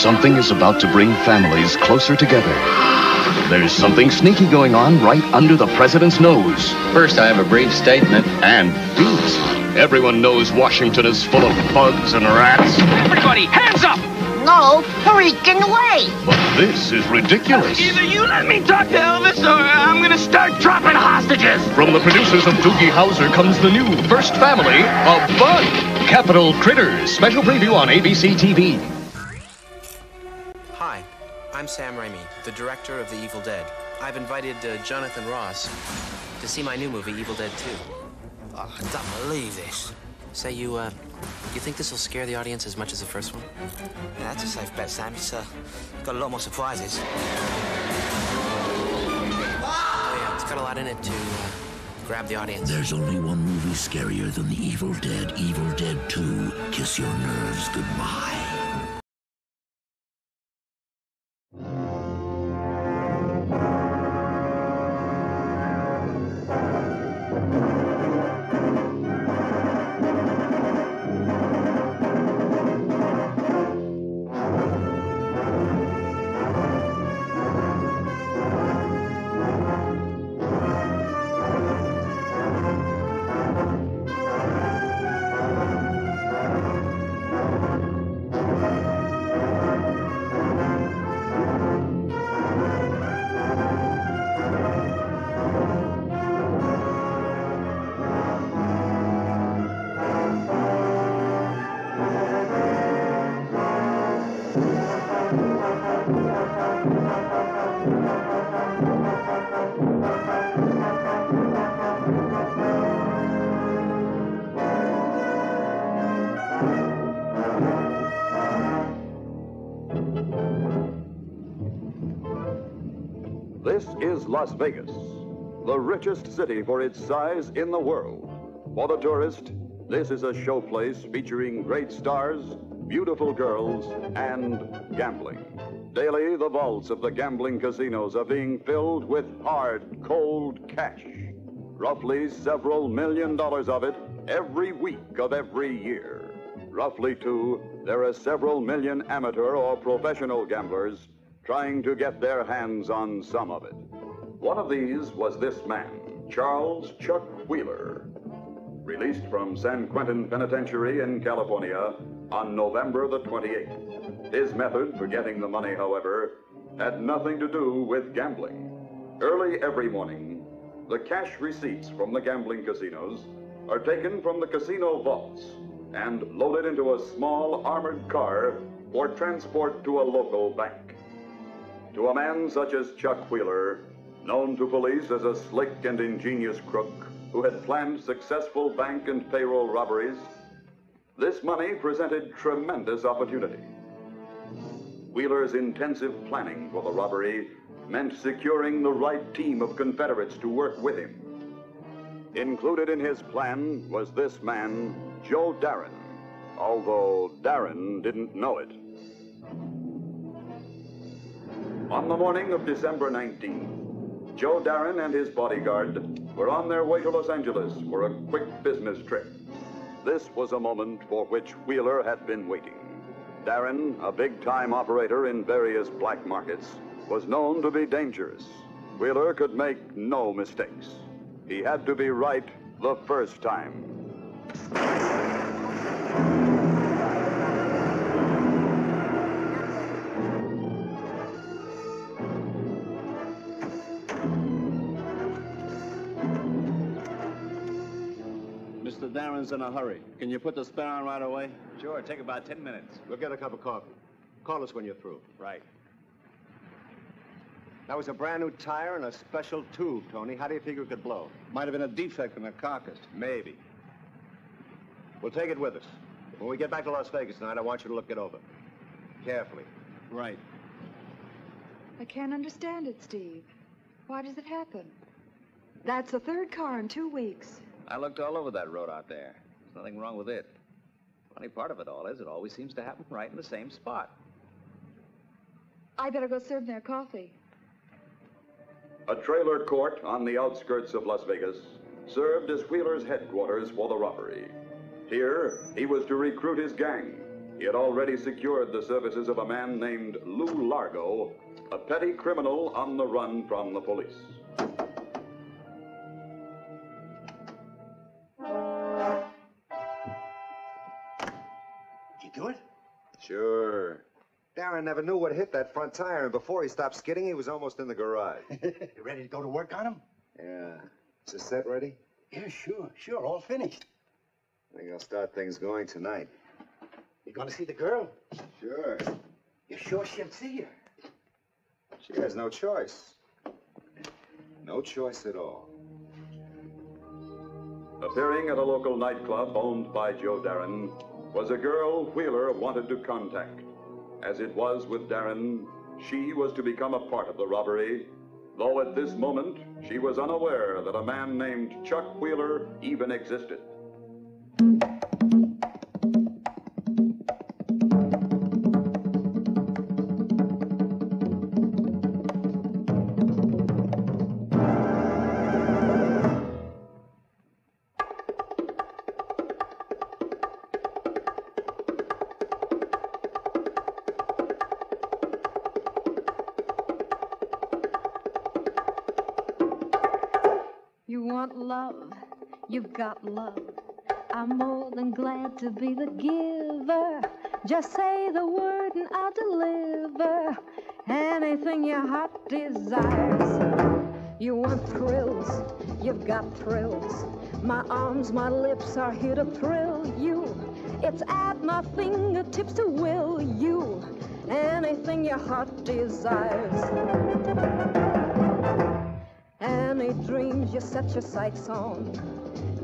something is about to bring families closer together. There's something sneaky going on right under the president's nose. First, I have a brief statement. And these. Everyone knows Washington is full of bugs and rats. Everybody, hands up! No, freaking way! But this is ridiculous. Either you let me talk to Elvis or I'm gonna start dropping hostages! From the producers of Doogie Howser comes the new First Family of Bud. Capitol Critters. Special preview on ABC TV. Hi, I'm Sam Raimi, the director of The Evil Dead. I've invited uh, Jonathan Ross to see my new movie, Evil Dead 2. Oh, I don't believe this. Say, you, uh, you think this will scare the audience as much as the first one? Yeah, that's a safe bet, Sam. It's uh, got a lot more surprises. Oh, yeah, it's got a lot in it to uh, grab the audience. There's only one movie scarier than The Evil Dead, Evil Dead 2. Kiss your nerves goodbye. Is Las Vegas, the richest city for its size in the world. For the tourist, this is a showplace featuring great stars, beautiful girls, and gambling. Daily, the vaults of the gambling casinos are being filled with hard, cold cash. Roughly several million dollars of it every week of every year. Roughly, too, there are several million amateur or professional gamblers trying to get their hands on some of it. One of these was this man, Charles Chuck Wheeler, released from San Quentin Penitentiary in California on November the 28th. His method for getting the money, however, had nothing to do with gambling. Early every morning, the cash receipts from the gambling casinos are taken from the casino vaults and loaded into a small armored car for transport to a local bank. To a man such as Chuck Wheeler, known to police as a slick and ingenious crook who had planned successful bank and payroll robberies, this money presented tremendous opportunity. Wheeler's intensive planning for the robbery meant securing the right team of Confederates to work with him. Included in his plan was this man, Joe Darren, although Darren didn't know it. On the morning of December 19, Joe Darren and his bodyguard were on their way to Los Angeles for a quick business trip. This was a moment for which Wheeler had been waiting. Darren, a big time operator in various black markets, was known to be dangerous. Wheeler could make no mistakes. He had to be right the first time. Mr. Darren's in a hurry. Can you put the spare on right away? Sure, take about 10 minutes. We'll get a cup of coffee. Call us when you're through. Right. That was a brand new tire and a special tube, Tony. How do you figure it could blow? Might have been a defect in the carcass. Maybe. We'll take it with us. When we get back to Las Vegas tonight, I want you to look it over. Carefully. Right. I can't understand it, Steve. Why does it happen? That's the third car in two weeks. I looked all over that road out there. There's nothing wrong with it. Funny part of it all is it always seems to happen right in the same spot. I better go serve their coffee. A trailer court on the outskirts of Las Vegas served as Wheeler's headquarters for the robbery. Here, he was to recruit his gang, He had already secured the services of a man named Lou Largo, a petty criminal on the run from the police. Sure. Darren never knew what hit that front tire, and before he stopped skidding, he was almost in the garage. you ready to go to work on him? Yeah. Is the set ready? Yeah, sure, sure. All finished. I think I'll start things going tonight. You gonna see the girl? Sure. You sure she'll see you? She has no choice. No choice at all. Appearing at a local nightclub owned by Joe Darren was a girl Wheeler wanted to contact. As it was with Darren, she was to become a part of the robbery, though at this moment she was unaware that a man named Chuck Wheeler even existed. You've love. I'm more than glad to be the giver. Just say the word and I'll deliver anything your heart desires. You want thrills, you've got thrills. My arms, my lips are here to thrill you. It's at my fingertips to will you anything your heart desires. Any dreams you set your sights on,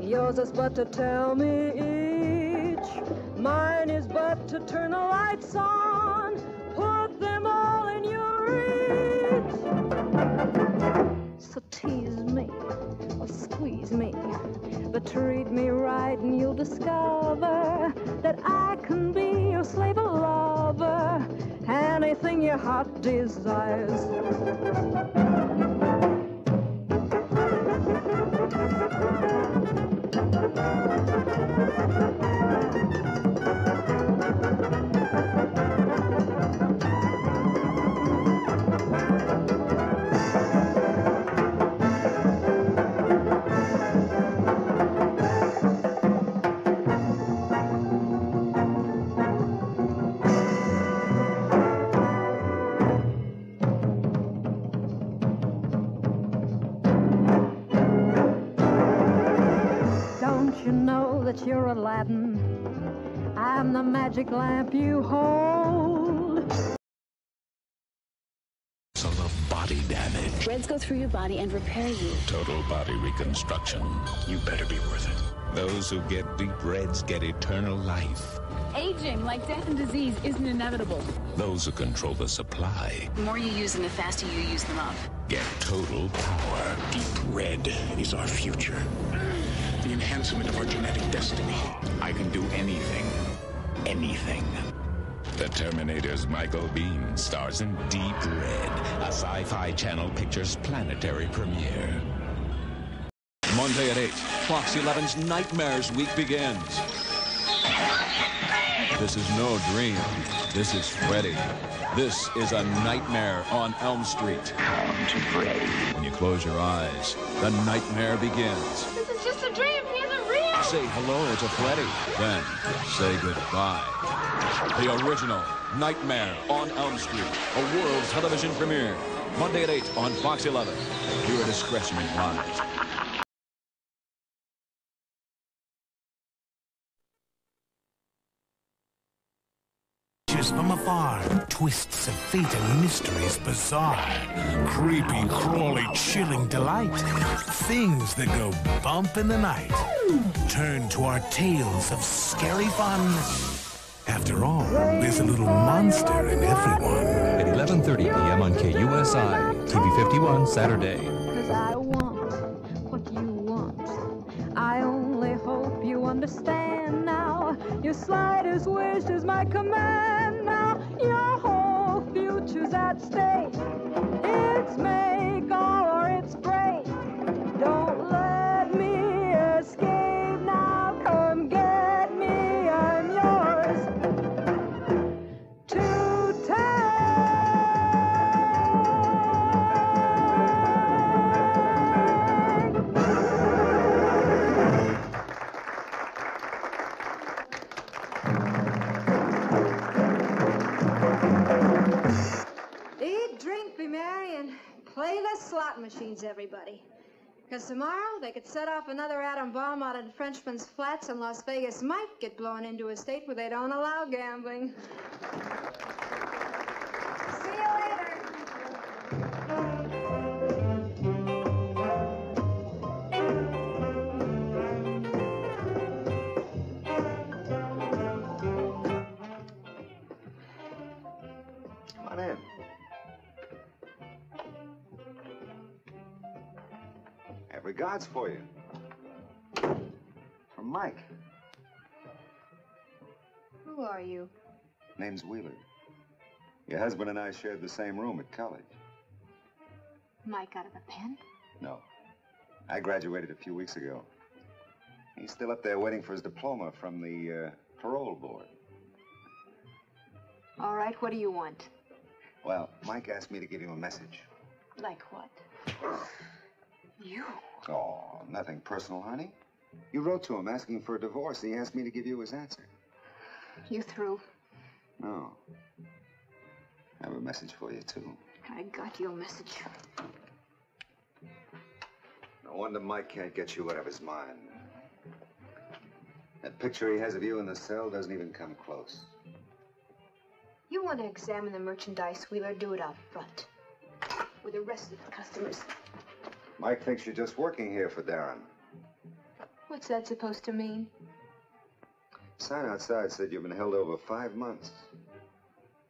yours is but to tell me each. Mine is but to turn the lights on, put them all in your reach. So tease me or squeeze me, but treat me right and you'll discover that I can be your slave or lover, anything your heart desires. Magic lamp you hold. Of body damage. Reds go through your body and repair you. Total body reconstruction. You better be worth it. Those who get deep reds get eternal life. Aging, like death and disease, isn't inevitable. Those who control the supply The more you use them, the faster you use them up. get total power. Deep red is our future. The enhancement of our genetic destiny. I can do anything. Anything. The Terminator's Michael Biehn stars in Deep Red, a sci-fi channel pictures planetary premiere. Monday at 8, Fox 11's Nightmares Week begins. This is no dream. This is Freddy. This is a nightmare on Elm Street. Come to Freddy. When you close your eyes, the nightmare begins. Say hello to Freddy. Then say goodbye. The original Nightmare on Elm Street, a world television premiere. Monday at 8 on Fox 11. Viewer discretion advised. Twists of fate and mysteries bizarre. Creepy, crawly, chilling delight. Things that go bump in the night. Turn to our tales of scary fun. After all, there's a little monster in everyone. At 11.30 p.m. on KUSI, TV 51, Saturday. Cause I want what you want. I only hope you understand now. Your slightest wish is my command now. Your whole future's at. It's make Play the slot machines, everybody. Because tomorrow they could set off another atom bomb out of Frenchman's Flats, and Las Vegas might get blown into a state where they don't allow gambling. Regards for you. From Mike. Who are you? Name's Wheeler. Your husband and I shared the same room at college. Mike out of the pen? No. I graduated a few weeks ago. He's still up there waiting for his diploma from the uh, parole board. All right, what do you want? Well, Mike asked me to give you a message. Like what? You? Oh, nothing personal, honey. You wrote to him asking for a divorce. He asked me to give you his answer. You through? No. I have a message for you, too. I got your message. No wonder Mike can't get you out of his mind. That picture he has of you in the cell doesn't even come close. You want to examine the merchandise, Wheeler? Do it out front. With the rest of the customers. Mike thinks you're just working here for Darren. What's that supposed to mean? Sign outside said you've been held over five months.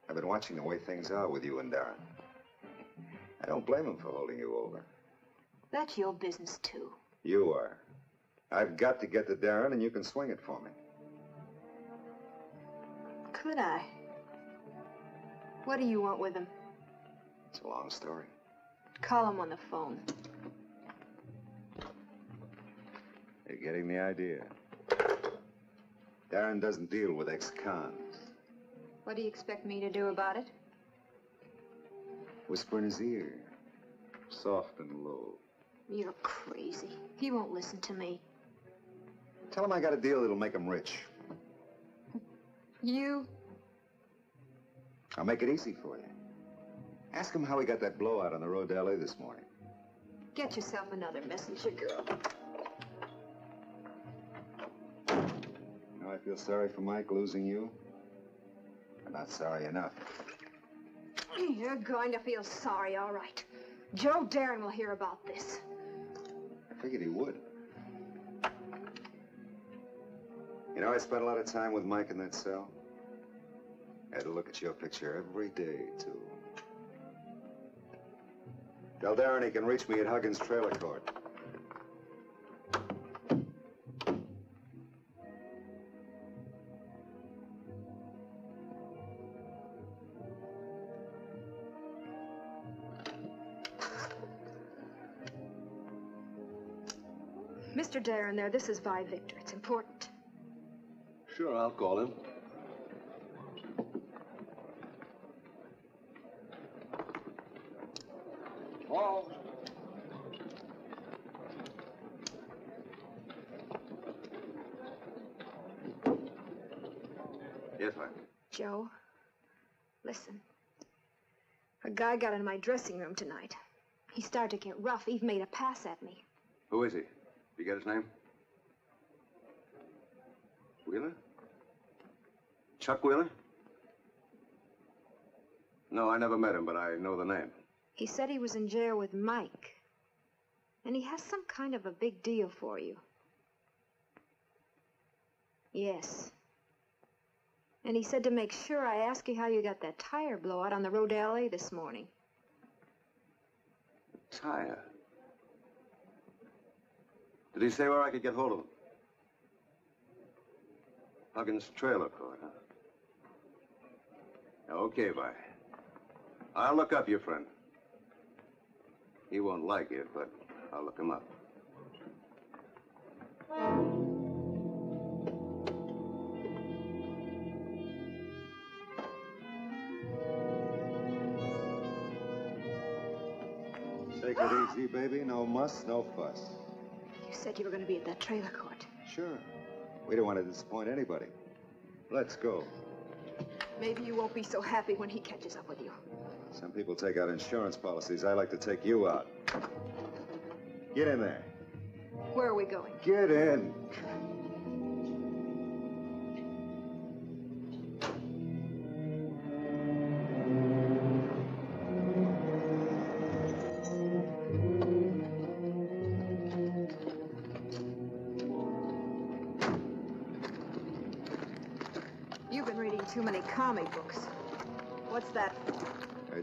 I've been watching the way things are with you and Darren. I don't blame him for holding you over. That's your business, too. You are. I've got to get to Darren, and you can swing it for me. Could I? What do you want with him? It's a long story. Call him on the phone. You're getting the idea. Darren doesn't deal with ex-cons. What do you expect me to do about it? Whisper in his ear. Soft and low. You're crazy. He won't listen to me. Tell him I got a deal that'll make him rich. You? I'll make it easy for you. Ask him how he got that blowout on the road to L.A. this morning. Get yourself another messenger girl. I feel sorry for Mike losing you. I'm not sorry enough. You're going to feel sorry, all right. Joe Darren will hear about this. I figured he would. You know, I spent a lot of time with Mike in that cell. I had to look at your picture every day, too. Tell Darren he can reach me at Huggins Trailer Court. Mr. Darren there, this is Vi Victor. It's important. Sure, I'll call him. Paul. Yes, ma'am. Joe, listen. A guy got in my dressing room tonight. He started to get rough, He even made a pass at me. Who is he? You get his name? Wheeler? Chuck Wheeler? No, I never met him, but I know the name. He said he was in jail with Mike. And he has some kind of a big deal for you. Yes. And he said to make sure I ask you how you got that tire blowout on the road to L.A. this morning. Tire. Did he say where I could get hold of him? Huggins Trailer Court, huh? Okay, bye. I'll look up your friend. He won't like it, but I'll look him up. Take it easy, baby. No muss, no fuss. You said you were going to be at that trailer court. Sure. We don't want to disappoint anybody. Let's go. Maybe you won't be so happy when he catches up with you. Some people take out insurance policies, I like to take you out. Get in there. Where are we going? Get in.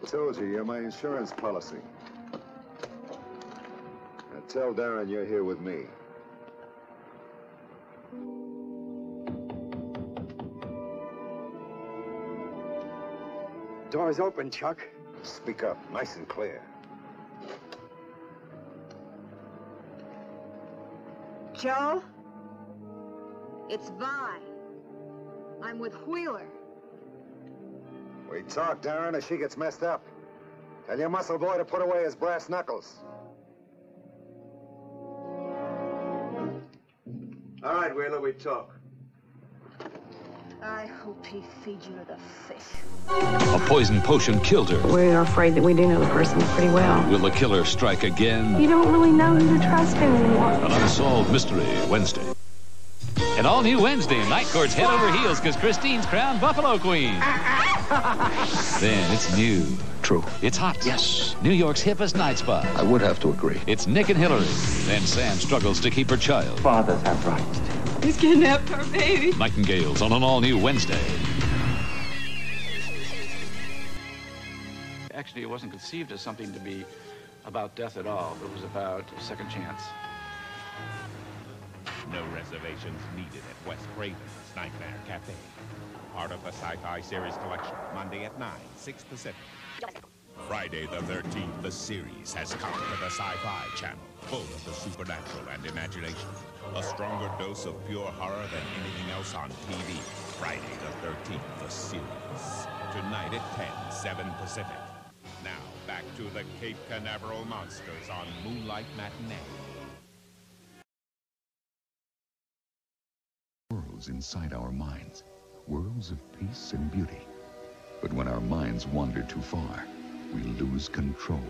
Told you, you're my insurance policy. Now tell Darren you're here with me. Door's open, Chuck. Speak up, nice and clear. Joe? It's Vi. I'm with Wheeler. We talk, Darren, or she gets messed up. Tell your muscle boy to put away his brass knuckles. All right, Wheeler, we talk. I hope he feeds you the fish. A poison potion killed her. We're afraid that we do know the person pretty well. Will the killer strike again? You don't really know who to trust anymore. An unsolved mystery Wednesday. An all-new Wednesday, Night Court's head over heels because Christine's crowned Buffalo Queen. Then it's new. True. It's hot. Yes. New York's hippest night spot. I would have to agree. It's Nick and Hillary. Then Sam struggles to keep her child. Fathers have rights. He's kidnapped our baby. Nightingales on an all-new Wednesday. Actually, it wasn't conceived as something to be about death at all. It was about a second chance. No reservations needed at Wes Craven's Nightmare Cafe. Part of the Sci-Fi Series collection. Monday at 9, 6 Pacific. Friday the 13th, the series has come to the Sci-Fi Channel. Full of the supernatural and imagination. A stronger dose of pure horror than anything else on TV. Friday the 13th, the series. Tonight at 10, 7 Pacific. Now, back to the Cape Canaveral Monsters on Moonlight Matinee. Worlds inside our minds, worlds of peace and beauty. But when our minds wander too far, we lose control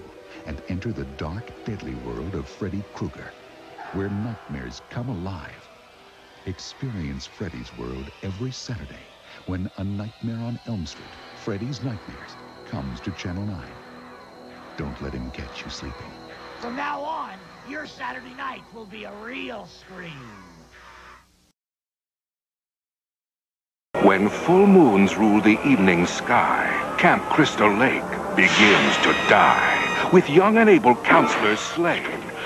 and enter the dark, deadly world of Freddy Krueger, where nightmares come alive. Experience Freddy's World every Saturday when A Nightmare on Elm Street, Freddy's Nightmares, comes to Channel 9. Don't let him catch you sleeping. From now on, your Saturday night will be a real scream. When full moons rule the evening sky, Camp Crystal Lake begins to die. With young and able counselors slain,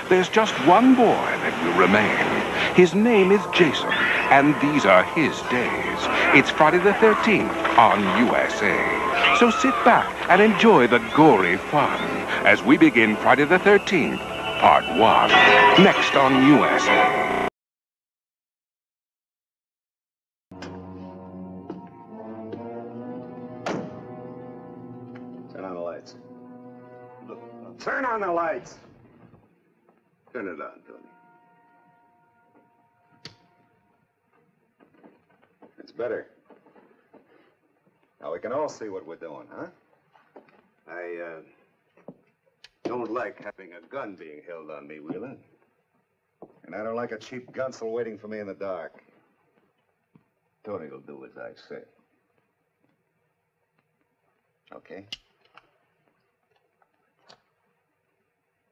there's just one boy that will remain. His name is Jason, and these are his days. It's Friday the 13th on USA. So sit back and enjoy the gory fun as we begin Friday the 13th, Part 1, next on USA. Turn on the lights. Turn it on, Tony. It's better. Now we can all see what we're doing, huh? I, uh, don't like having a gun being held on me, Wheeler. And I don't like a cheap gunsel waiting for me in the dark. Tony will do as I say. Okay.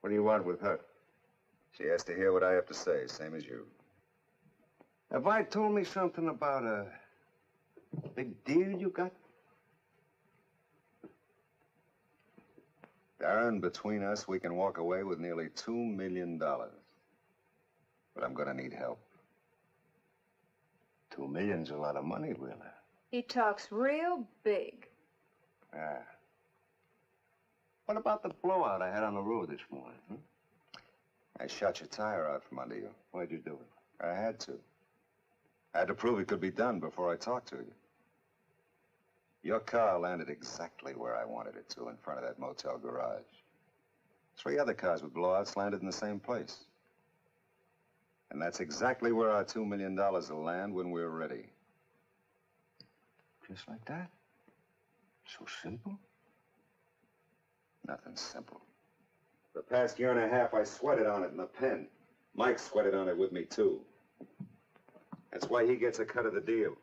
What do you want with her? She has to hear what I have to say, same as you. Have I told me something about a big deal you got? Darren, between us, we can walk away with nearly two million dollars. But I'm gonna need help. Two million's a lot of money, Wheeler. He talks real big. Yeah. What about the blowout I had on the road this morning? Hmm? I shot your tire out from under you. Why'd you do it? I had to. I had to prove it could be done before I talked to you. Your car landed exactly where I wanted it to, in front of that motel garage. Three other cars with blowouts landed in the same place. And that's exactly where our two million dollars will land when we're ready. Just like that? So simple? Nothing simple. The past year and a half, I sweated on it in the pen. Mike sweated on it with me, too. That's why he gets a cut of the deal.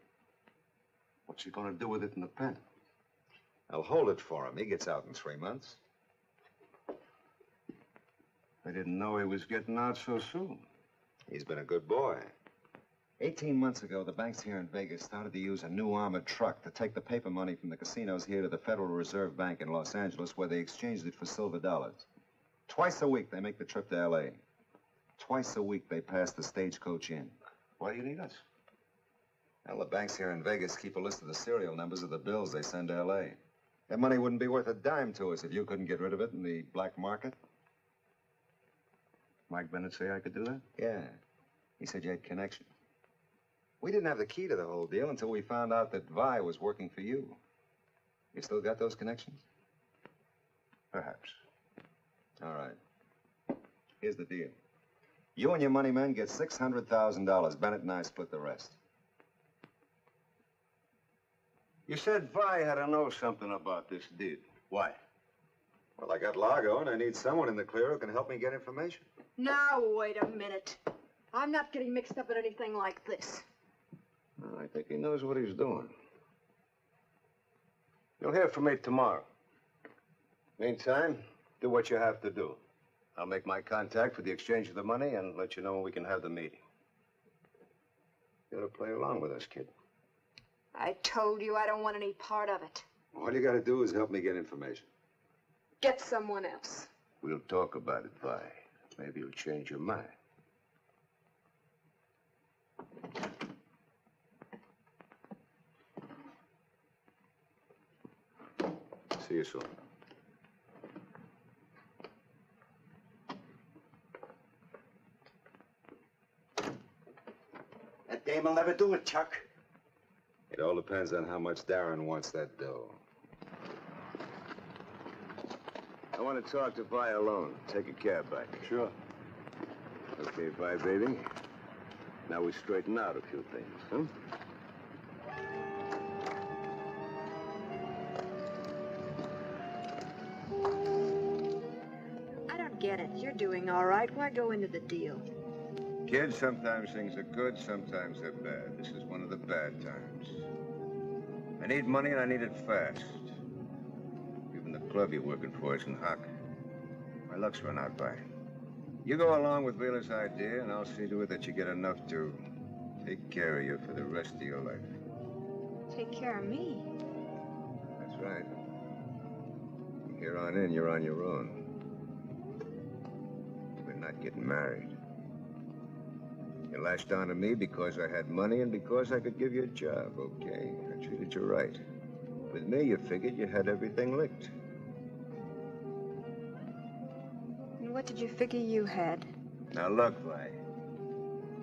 What's he gonna do with it in the pen? I'll hold it for him. He gets out in three months. I didn't know he was getting out so soon. He's been a good boy. 18 months ago, the banks here in Vegas started to use a new armored truck to take the paper money from the casinos here to the Federal Reserve Bank in Los Angeles, where they exchanged it for silver dollars. Twice a week, they make the trip to L.A. Twice a week, they pass the stagecoach inn. Why do you need us? Well, the banks here in Vegas keep a list of the serial numbers of the bills they send to L.A. That money wouldn't be worth a dime to us if you couldn't get rid of it in the black market. Mike Bennett say I could do that? Yeah. He said you had connections. We didn't have the key to the whole deal until we found out that Vi was working for you. You still got those connections? Perhaps. All right. Here's the deal. You and your money men get $600,000. Bennett and I split the rest. You said Vi had to know something about this deal. Why? Well, I got Largo, and I need someone in the clear who can help me get information. Now, wait a minute. I'm not getting mixed up in anything like this. Well, I think he knows what he's doing. You'll hear from me tomorrow. Meantime, do what you have to do. I'll make my contact for the exchange of the money and let you know when we can have the meeting. You ought to play along with us, kid. I told you I don't want any part of it. All you got to do is help me get information. Get someone else. We'll talk about it, Vi. Maybe you'll change your mind. See you soon. That dame will never do it, Chuck. It all depends on how much Darren wants that dough. I want to talk to Vi alone. Take a cab back. Sure. Okay, Vi, baby. Now we straighten out a few things, huh? You're doing all right. Why go into the deal? Kids, sometimes things are good, sometimes they're bad. This is one of the bad times. I need money and I need it fast. Even the club you're working for isn't hock. My luck's run out by. You go along with Wheeler's idea, and I'll see to it that you get enough to take care of you for the rest of your life. Take care of me. That's right. From here on in, you're on your own. Not getting married. You latched on to me because I had money and because I could give you a job, okay? I treated you right. With me, you figured you had everything licked. And what did you figure you had? Now look, Vi.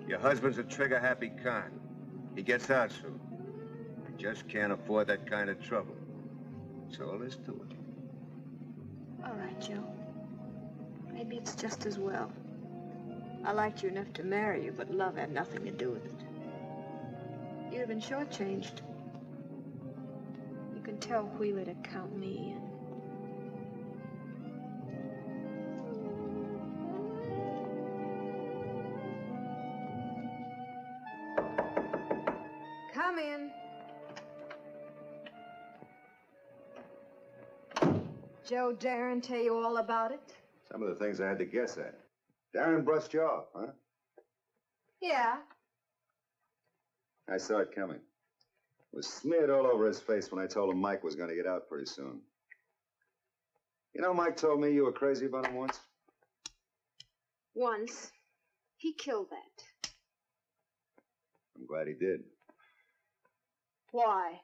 Your husband's a trigger-happy con. He gets out soon. He just can't afford that kind of trouble. That's all there's to it. All right, Joe. Maybe it's just as well. I liked you enough to marry you, but love had nothing to do with it. You'd have been shortchanged. You can tell Wheeler to count me in. Come in. Joe Darren tell you all about it? Some of the things I had to guess at. Darren brushed you off, huh? Yeah. I saw it coming. It was smeared all over his face when I told him Mike was going to get out pretty soon. You know, Mike told me you were crazy about him once. Once. He killed that. I'm glad he did. Why?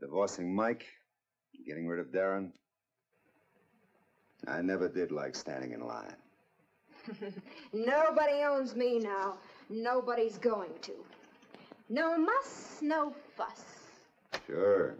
Divorcing Mike, getting rid of Darren. I never did like standing in line. Nobody owns me now. Nobody's going to. No muss, no fuss. Sure.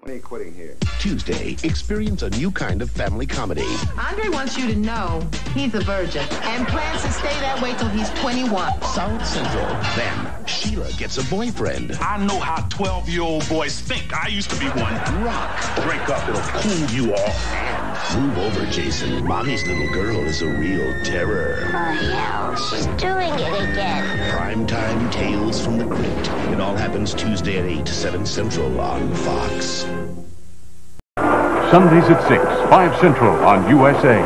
When are you quitting here? Tuesday, experience a new kind of family comedy. Andre wants you to know he's a virgin and plans to stay that way till he's 21. South Central. Then, Sheila gets a boyfriend. I know how 12 year old boys think. I used to be one. Rock. Drink up, it'll cool you off. And move over, Jason. Mommy's little girl is a real terror. Oh, hell, she's doing it again. Primetime Tales from the Crypt. It all happens Tuesday at 8, 7 Central on Fox. Sundays at 6, 5 Central on USA.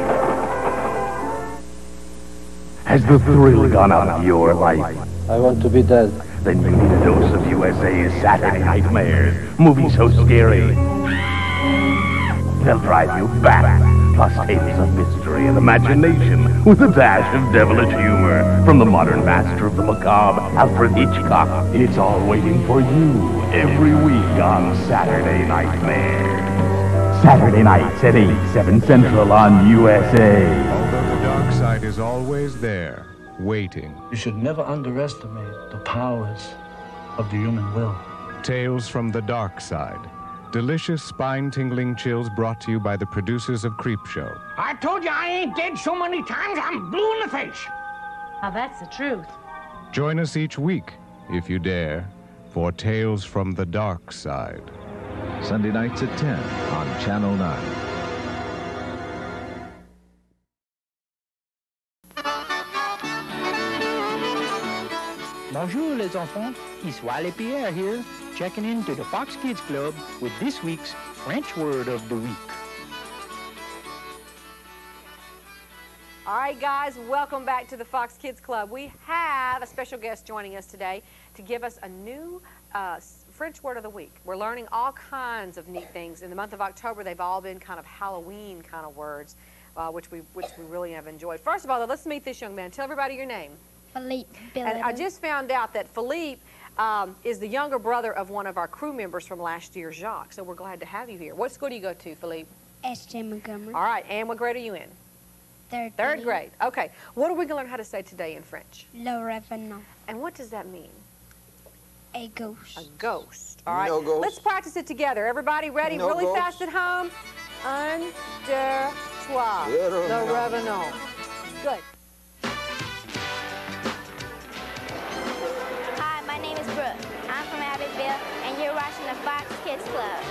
Has the thrill gone out of your life? I want to be dead. Then you need a dose of USA's Saturday Nightmares. Movies so scary. They'll drive you back. Plus tales of mystery and imagination with a dash of devilish humor from the modern master of the macabre, Alfred Hitchcock. It's all waiting for you every week on Saturday Nightmares. Saturday nights at 8, 7 Central on USA. Although the dark side is always there, waiting. You should never underestimate the powers of the human will. Tales from the Dark Side. Delicious spine-tingling chills brought to you by the producers of Creepshow. I told you I ain't dead so many times I'm blue in the face. Now that's the truth. Join us each week, if you dare, for Tales from the Dark Side. Sunday nights at 10 on Channel 9. Bonjour les enfants, Iswale Pierre here, checking into the Fox Kids Club with this week's French word of the week. All right, guys, welcome back to the Fox Kids Club. We have a special guest joining us today to give us a new uh, French word of the week. We're learning all kinds of neat things. In the month of October, they've all been kind of Halloween kind of words, uh, which we which we really have enjoyed. First of all, though, let's meet this young man. Tell everybody your name. Philippe And I just found out that Philippe um, is the younger brother of one of our crew members from last year, Jacques. So we're glad to have you here. What school do you go to, Philippe? S.J. Montgomery. All right, and what grade are you in? Third Third grade. Okay. What are we going to learn how to say today in French? Le Revenant. And what does that mean? A ghost. A ghost. All right. No ghost. Let's practice it together. Everybody ready? No really ghost. fast at home? Un, deux, trois. Le Le Revenant. Revenant. Good. From and you're watching the Fox Kids Club.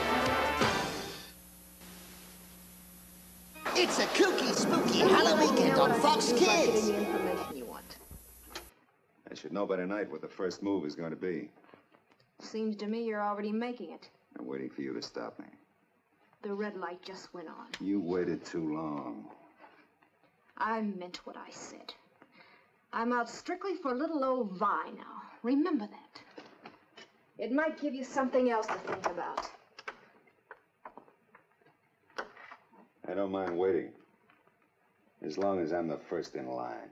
It's a kooky, spooky Halloween weekend on Fox Kids. I should know by tonight what the first move is going to be. Seems to me you're already making it. I'm waiting for you to stop me. The red light just went on. You waited too long. I meant what I said. I'm out strictly for little old Vi now. Remember that. It might give you something else to think about. I don't mind waiting. As long as I'm the first in line.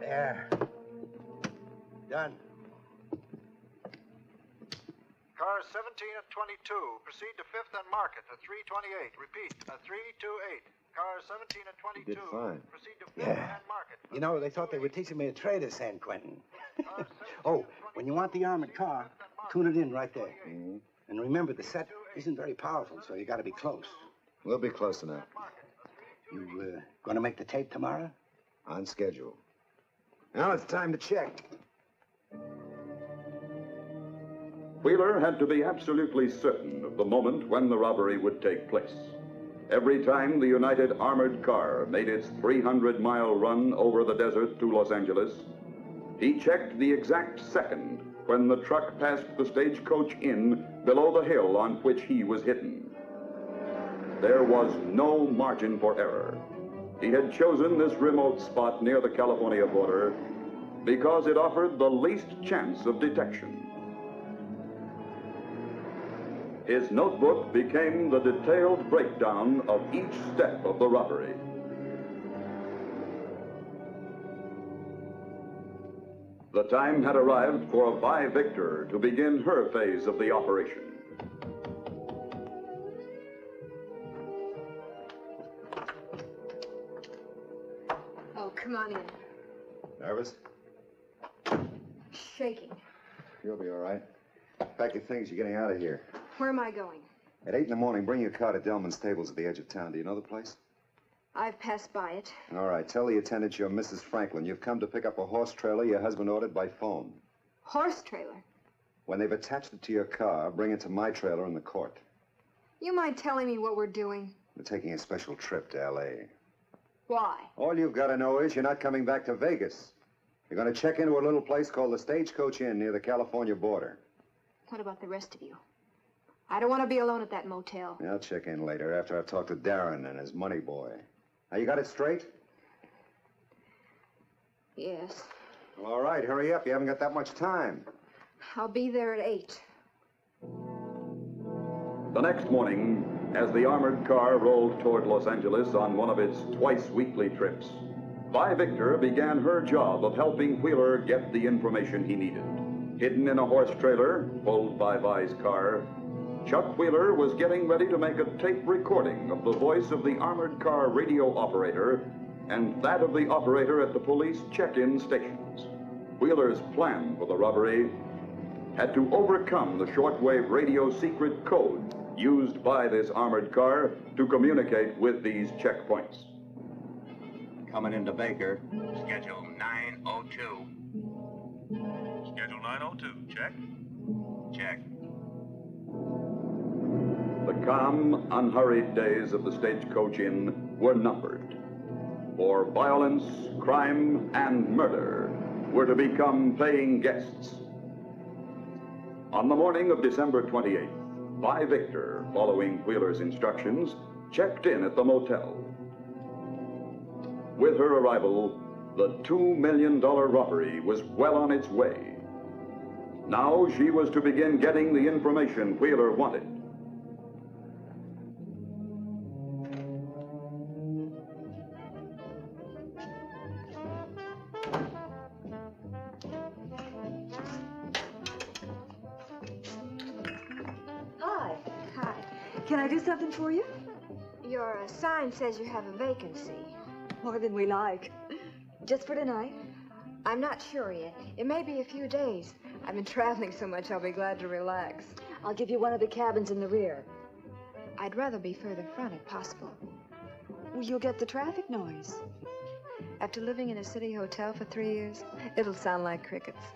There. Done. Cars 17 and 22, proceed to 5th and Market at 328. Repeat, at 328. Cars 17 and 22. did fine. Proceed to Yeah. Market. You know, they thought they were teaching me a trade at San Quentin. oh, when you want the armored car, tune it in right there. And remember, the set isn't very powerful, so you got to be close. We'll be close enough. You uh, going to make the tape tomorrow? On schedule. Now it's time to check. Wheeler had to be absolutely certain of the moment when the robbery would take place. Every time the United Armored Car made its 300 mile run over the desert to Los Angeles, he checked the exact second when the truck passed the stagecoach inn below the hill on which he was hidden. There was no margin for error. He had chosen this remote spot near the California border because it offered the least chance of detection. His notebook became the detailed breakdown of each step of the robbery. The time had arrived for Vi Victor to begin her phase of the operation. Oh, come on in. Nervous? Shaking. You'll be all right. Pack your things. You're getting out of here. Where am I going? At 8 in the morning, bring your car to Delman's Stables at the edge of town. Do you know the place? I've passed by it. All right, tell the attendant you're Mrs. Franklin. You've come to pick up a horse trailer your husband ordered by phone. Horse trailer. When they've attached it to your car, bring it to my trailer in the court. You mind telling me what we're doing? We're taking a special trip to L.A. Why? All you've got to know is you're not coming back to Vegas. You're going to check into a little place called the Stagecoach Inn near the California border. What about the rest of you? I don't want to be alone at that motel. I'll check in later after I've talked to Darren and his money boy. Now, you got it straight? Yes. Well, all right, hurry up. You haven't got that much time. I'll be there at 8. The next morning, as the armored car rolled toward Los Angeles on one of its twice weekly trips, Vi Victor began her job of helping Wheeler get the information he needed. Hidden in a horse trailer pulled by Vi's car, Chuck Wheeler was getting ready to make a tape recording of the voice of the armored car radio operator and that of the operator at the police check-in stations. Wheeler's plan for the robbery had to overcome the shortwave radio secret code used by this armored car to communicate with these checkpoints. Coming into Baker. Schedule 902. Schedule 902. Check. Check. Calm, unhurried days of the Stagecoach Inn were numbered. For violence, crime, and murder were to become paying guests. On the morning of December 28th, Vi Victor, following Wheeler's instructions, checked in at the motel. With her arrival, the $2 million robbery was well on its way. Now she was to begin getting the information Wheeler wanted. Sign says you have a vacancy. More than we like. Just for tonight? I'm not sure yet. It may be a few days. I've been traveling so much, I'll be glad to relax. I'll give you one of the cabins in the rear. I'd rather be further front if possible. Well, you'll get the traffic noise. After living in a city hotel for three years, it'll sound like crickets.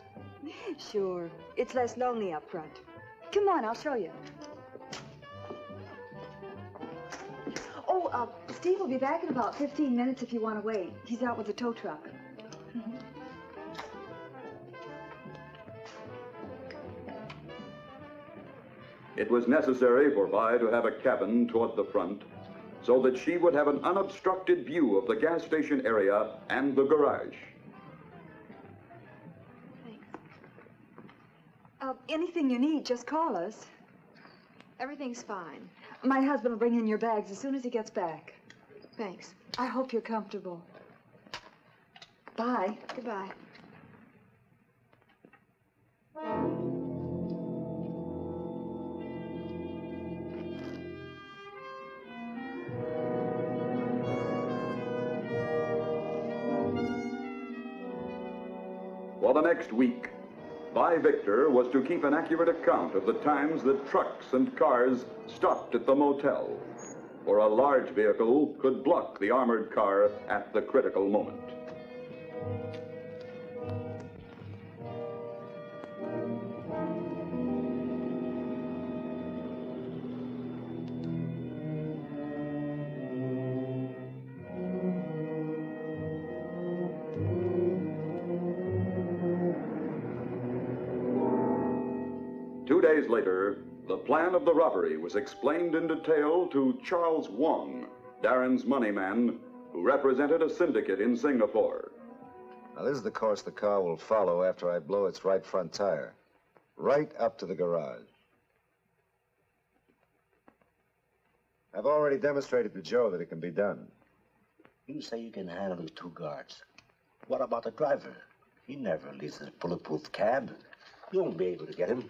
Sure. It's less lonely up front. Come on, I'll show you. Oh, uh, Steve will be back in about 15 minutes if you want to wait. He's out with the tow truck. It was necessary for Vi to have a cabin toward the front so that she would have an unobstructed view of the gas station area and the garage. Thanks. Uh, anything you need, just call us. Everything's fine. My husband will bring in your bags as soon as he gets back. Thanks. I hope you're comfortable. Bye. Goodbye. For the next week, Vi Victor was to keep an accurate account of the times that trucks and cars stopped at the motel, for a large vehicle could block the armored car at the critical moment. Two days later, the plan of the robbery was explained in detail to Charles Wong, Darren's money man, who represented a syndicate in Singapore. Now, this is the course the car will follow after I blow its right front tire. Right up to the garage. I've already demonstrated to Joe that it can be done. You say you can handle the two guards. What about the driver? He never leaves his bulletproof cab. You won't be able to get him.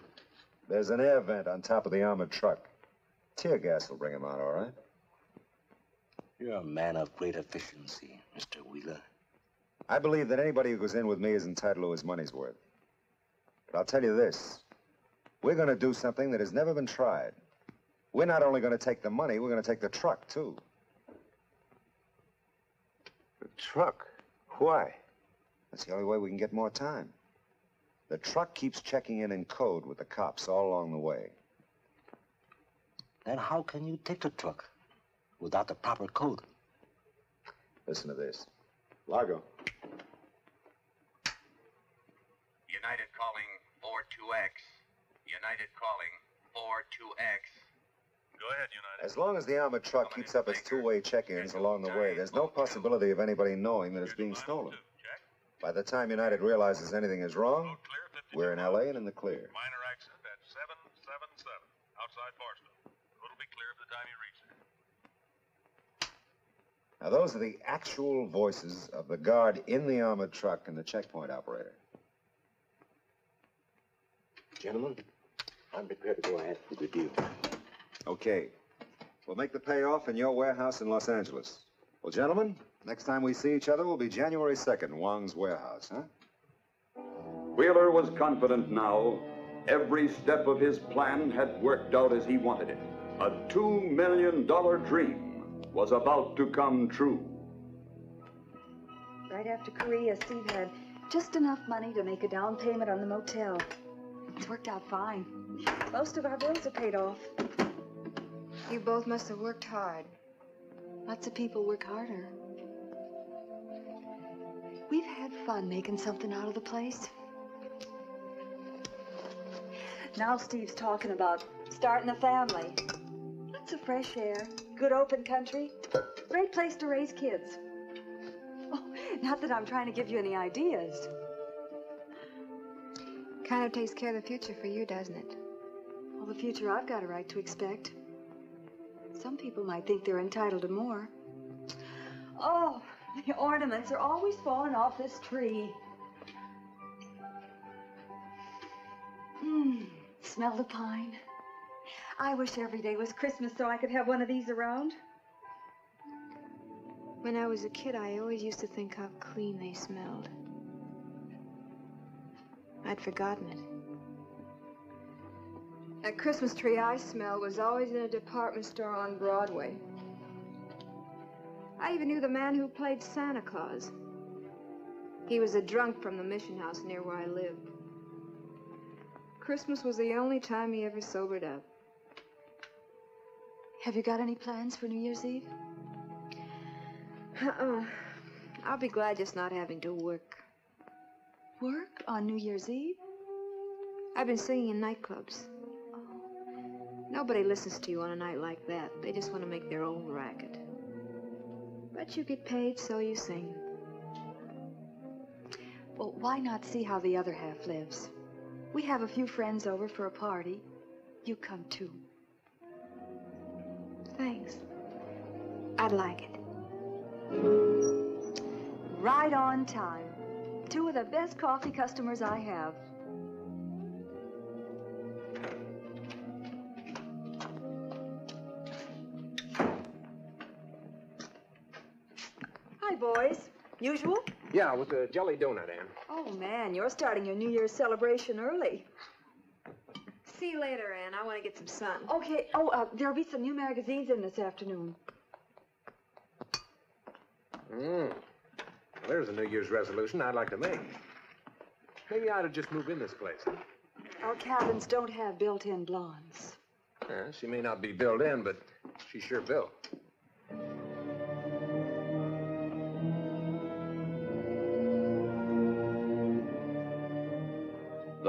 There's an air vent on top of the armored truck. Tear gas will bring him out, all right? You're a man of great efficiency, Mr. Wheeler. I believe that anybody who goes in with me is entitled to his money's worth. But I'll tell you this. We're going to do something that has never been tried. We're not only going to take the money, we're going to take the truck, too. The truck. Why? That's the only way we can get more time. The truck keeps checking in in code with the cops all along the way. Then how can you take the truck without the proper code? Listen to this. Largo. United calling 42X. United calling 42X. Go ahead, United. As long as the armored truck keeps up its two-way check-ins along the way, there's no possibility of anybody knowing that it's being stolen. By the time United realizes anything is wrong, we're in L.A. and in the clear. Minor accident at 777 outside Barstow. It'll be clear by the time you reach there. Now, those are the actual voices of the guard in the armored truck and the checkpoint operator. Gentlemen, I'm prepared to go ahead with the deal. Okay. We'll make the payoff in your warehouse in Los Angeles. Well, gentlemen, next time we see each other will be January 2nd, Wong's warehouse, huh? Wheeler was confident now. Every step of his plan had worked out as he wanted it. A two million dollar dream was about to come true. Right after Korea, Steve had just enough money to make a down payment on the motel. It's worked out fine. Most of our bills are paid off. You both must have worked hard. Lots of people work harder. We've had fun making something out of the place. Now Steve's talking about starting a family. Lots of fresh air, good open country, great place to raise kids. Oh, not that I'm trying to give you any ideas. Kind of takes care of the future for you, doesn't it? Well, the future I've got a right to expect. Some people might think they're entitled to more. Oh, the ornaments are always falling off this tree. Mmm, smell the pine. I wish every day was Christmas so I could have one of these around. When I was a kid, I always used to think how clean they smelled. I'd forgotten it. That Christmas tree I smelled was always in a department store on Broadway. I even knew the man who played Santa Claus. He was a drunk from the mission house near where I lived. Christmas was the only time he ever sobered up. Have you got any plans for New Year's Eve? Uh-uh. I'll be glad just not having to work. Work on New Year's Eve? I've been singing in nightclubs. Oh. Nobody listens to you on a night like that. They just want to make their own racket. But you get paid, so you sing. Well, why not see how the other half lives? We have a few friends over for a party. You come too. Thanks. I'd like it. Right on time. Two of the best coffee customers I have. Usual? Yeah, with a jelly donut, Ann. Oh, man, you're starting your New Year's celebration early. See you later, Ann. I want to get some sun. Okay. Oh, uh, there'll be some new magazines in this afternoon. Mm. Well, there's a New Year's resolution I'd like to make. Maybe I ought to just move in this place. Our cabins don't have built-in blondes. Yeah, she may not be built in, but she's sure built.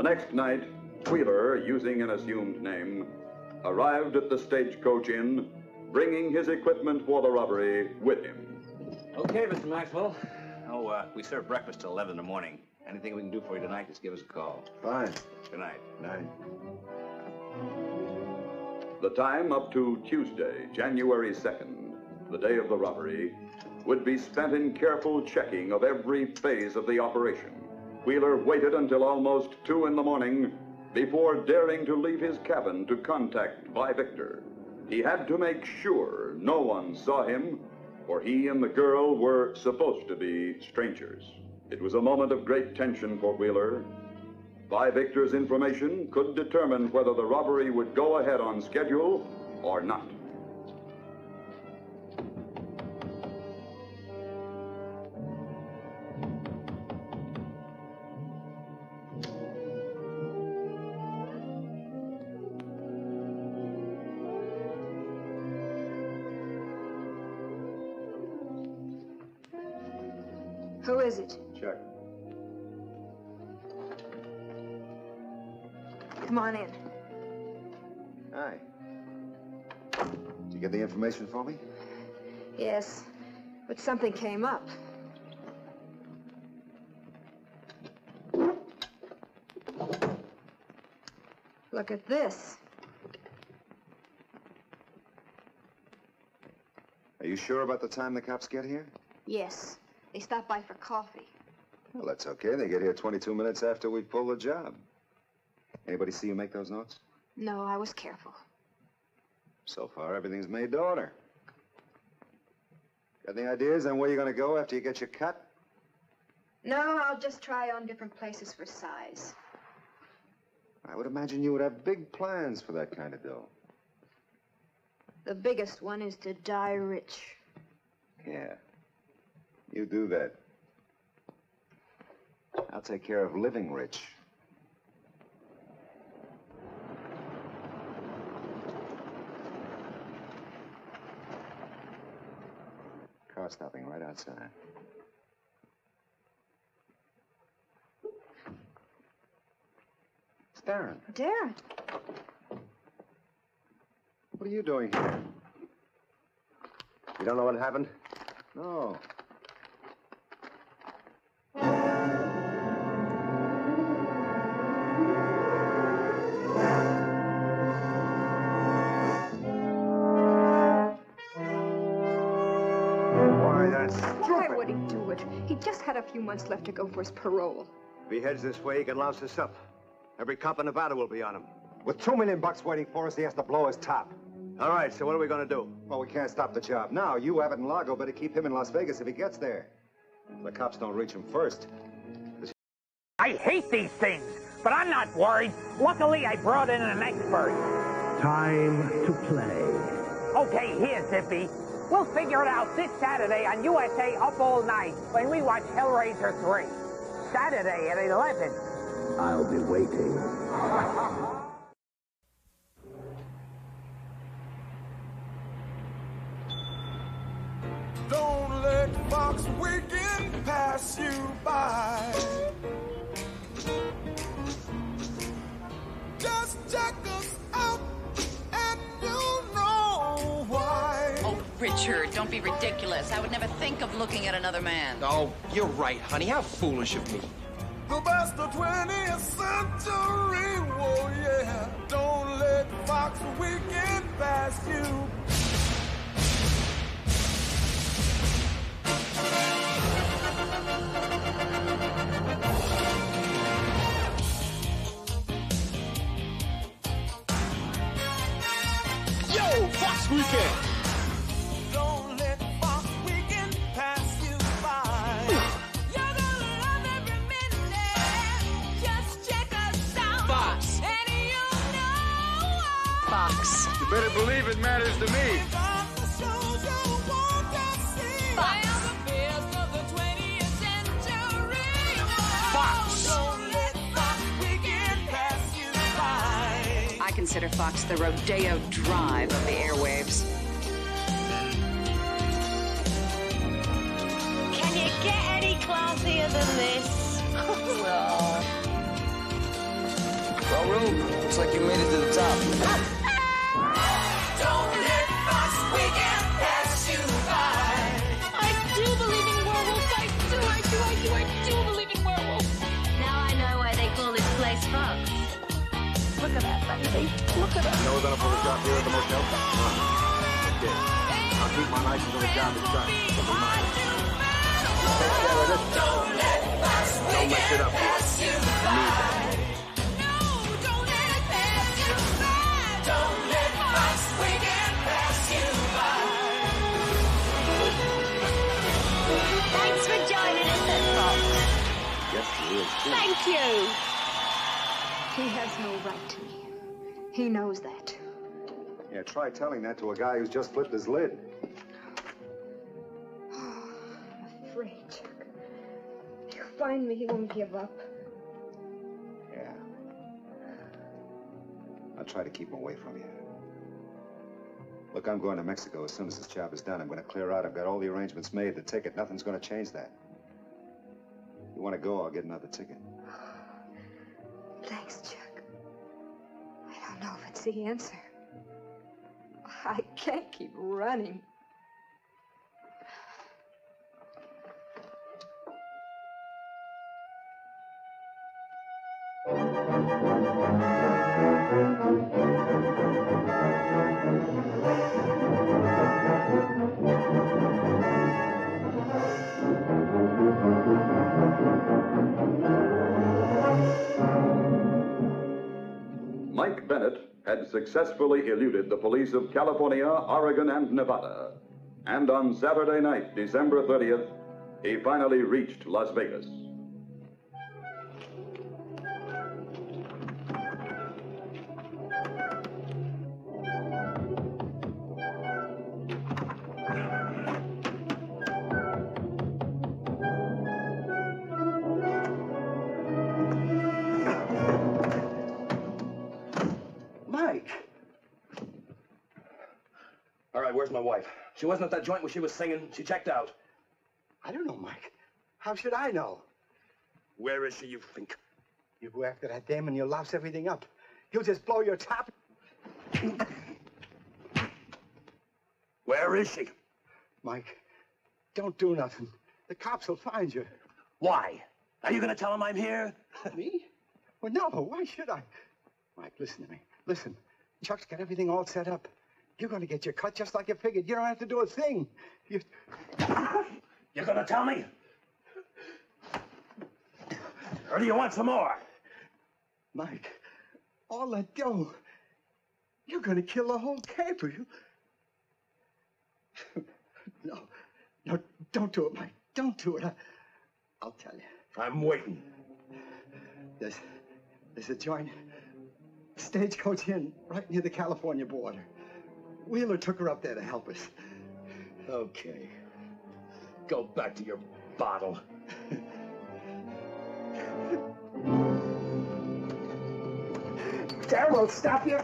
The next night, Wheeler, using an assumed name, arrived at the Stagecoach Inn, bringing his equipment for the robbery with him. Okay, Mr. Maxwell. Oh, uh, we serve breakfast till 11 in the morning. Anything we can do for you tonight, just give us a call. Fine. Good night. Night. The time up to Tuesday, January 2nd, the day of the robbery, would be spent in careful checking of every phase of the operation. Wheeler waited until almost 2 in the morning before daring to leave his cabin to contact Vi Victor. He had to make sure no one saw him, for he and the girl were supposed to be strangers. It was a moment of great tension for Wheeler. Vi Victor's information could determine whether the robbery would go ahead on schedule or not. Information for me? Yes, but something came up. Look at this. Are you sure about the time the cops get here? Yes, they stopped by for coffee. Well, that's okay. They get here 22 minutes after we pull the job. Anybody see you make those notes? No, I was careful. So far, everything's made to order. Got any ideas on where you're going to go after you get your cut? No, I'll just try on different places for size. I would imagine you would have big plans for that kind of dough. The biggest one is to die rich. Yeah. You do that. I'll take care of living rich. Car stopping right outside. It's Darren. Darren. What are you doing here? You don't know what happened? No. Just had a few months left to go for his parole. If he heads this way, he can louse us up. Every cop in Nevada will be on him. With two million bucks waiting for us, he has to blow his top. All right, so what are we going to do? Well, we can't stop the job now. You, Abbott, and Lago better keep him in Las Vegas if he gets there. The cops don't reach him first. I hate these things, but I'm not worried. Luckily, I brought in an expert. Time to play. Okay, here, Zippy. We'll figure it out this Saturday on USA Up All Night when we watch Hellraiser 3. Saturday at 11. I'll be waiting. Don't let Fox Weekend pass you by. Just check Richard, don't be ridiculous. I would never think of looking at another man. Oh, you're right, honey. How foolish of me. The best of 20th century, oh yeah. Don't let Fox Weekend pass you believe it matters to me. Fox. Fox. I consider Fox the Rodeo Drive of the airwaves. Can you get any classier than this? Well, Rube, looks like you made it to the top. Look at that, baby. Look at You know we're going to the job here at the motel? Come on. I'll keep my lights until the job is done. Don't be mine. Take care of it. Don't let Fox Don't mess it up. pass you You need that. Don't let it pass you by. Don't let Fox Weekend pass you by. Thanks for joining us at Fox. Yes, he is. Thank you. He has no right to me. He knows that. Yeah, try telling that to a guy who's just flipped his lid. I'm afraid, Chuck. If you find me, he won't give up. Yeah. I'll try to keep him away from you. Look, I'm going to Mexico as soon as this job is done. I'm going to clear out. I've got all the arrangements made. The ticket, nothing's going to change that. You want to go? I'll get another ticket. Thanks, Chuck. Know if it's the answer. I can't keep running. Had successfully eluded the police of California, Oregon, and Nevada. And on Saturday night, December 30th, he finally reached Las Vegas. She wasn't at that joint where she was singing. She checked out. I don't know, Mike. How should I know? Where is she, you think? You go after that dame and you'll louse everything up. You'll just blow your top. Where is she? Mike, don't do nothing. The cops will find you. Why? Are you going to tell them I'm here? Me? Well, no. Why should I? Mike, listen to me. Listen. Chuck's got everything all set up. You're going to get your cut just like you figured. You don't have to do a thing. You... You're going to tell me? Or do you want some more? Mike, all that dough. You're going to kill the whole caper. You... no, no, don't do it, Mike. Don't do it. I, I'll tell you. I'm waiting. There's, there's a joint. Stagecoach Inn, right near the California border. Wheeler took her up there to help us. Okay. Go back to your bottle. Won't stop you.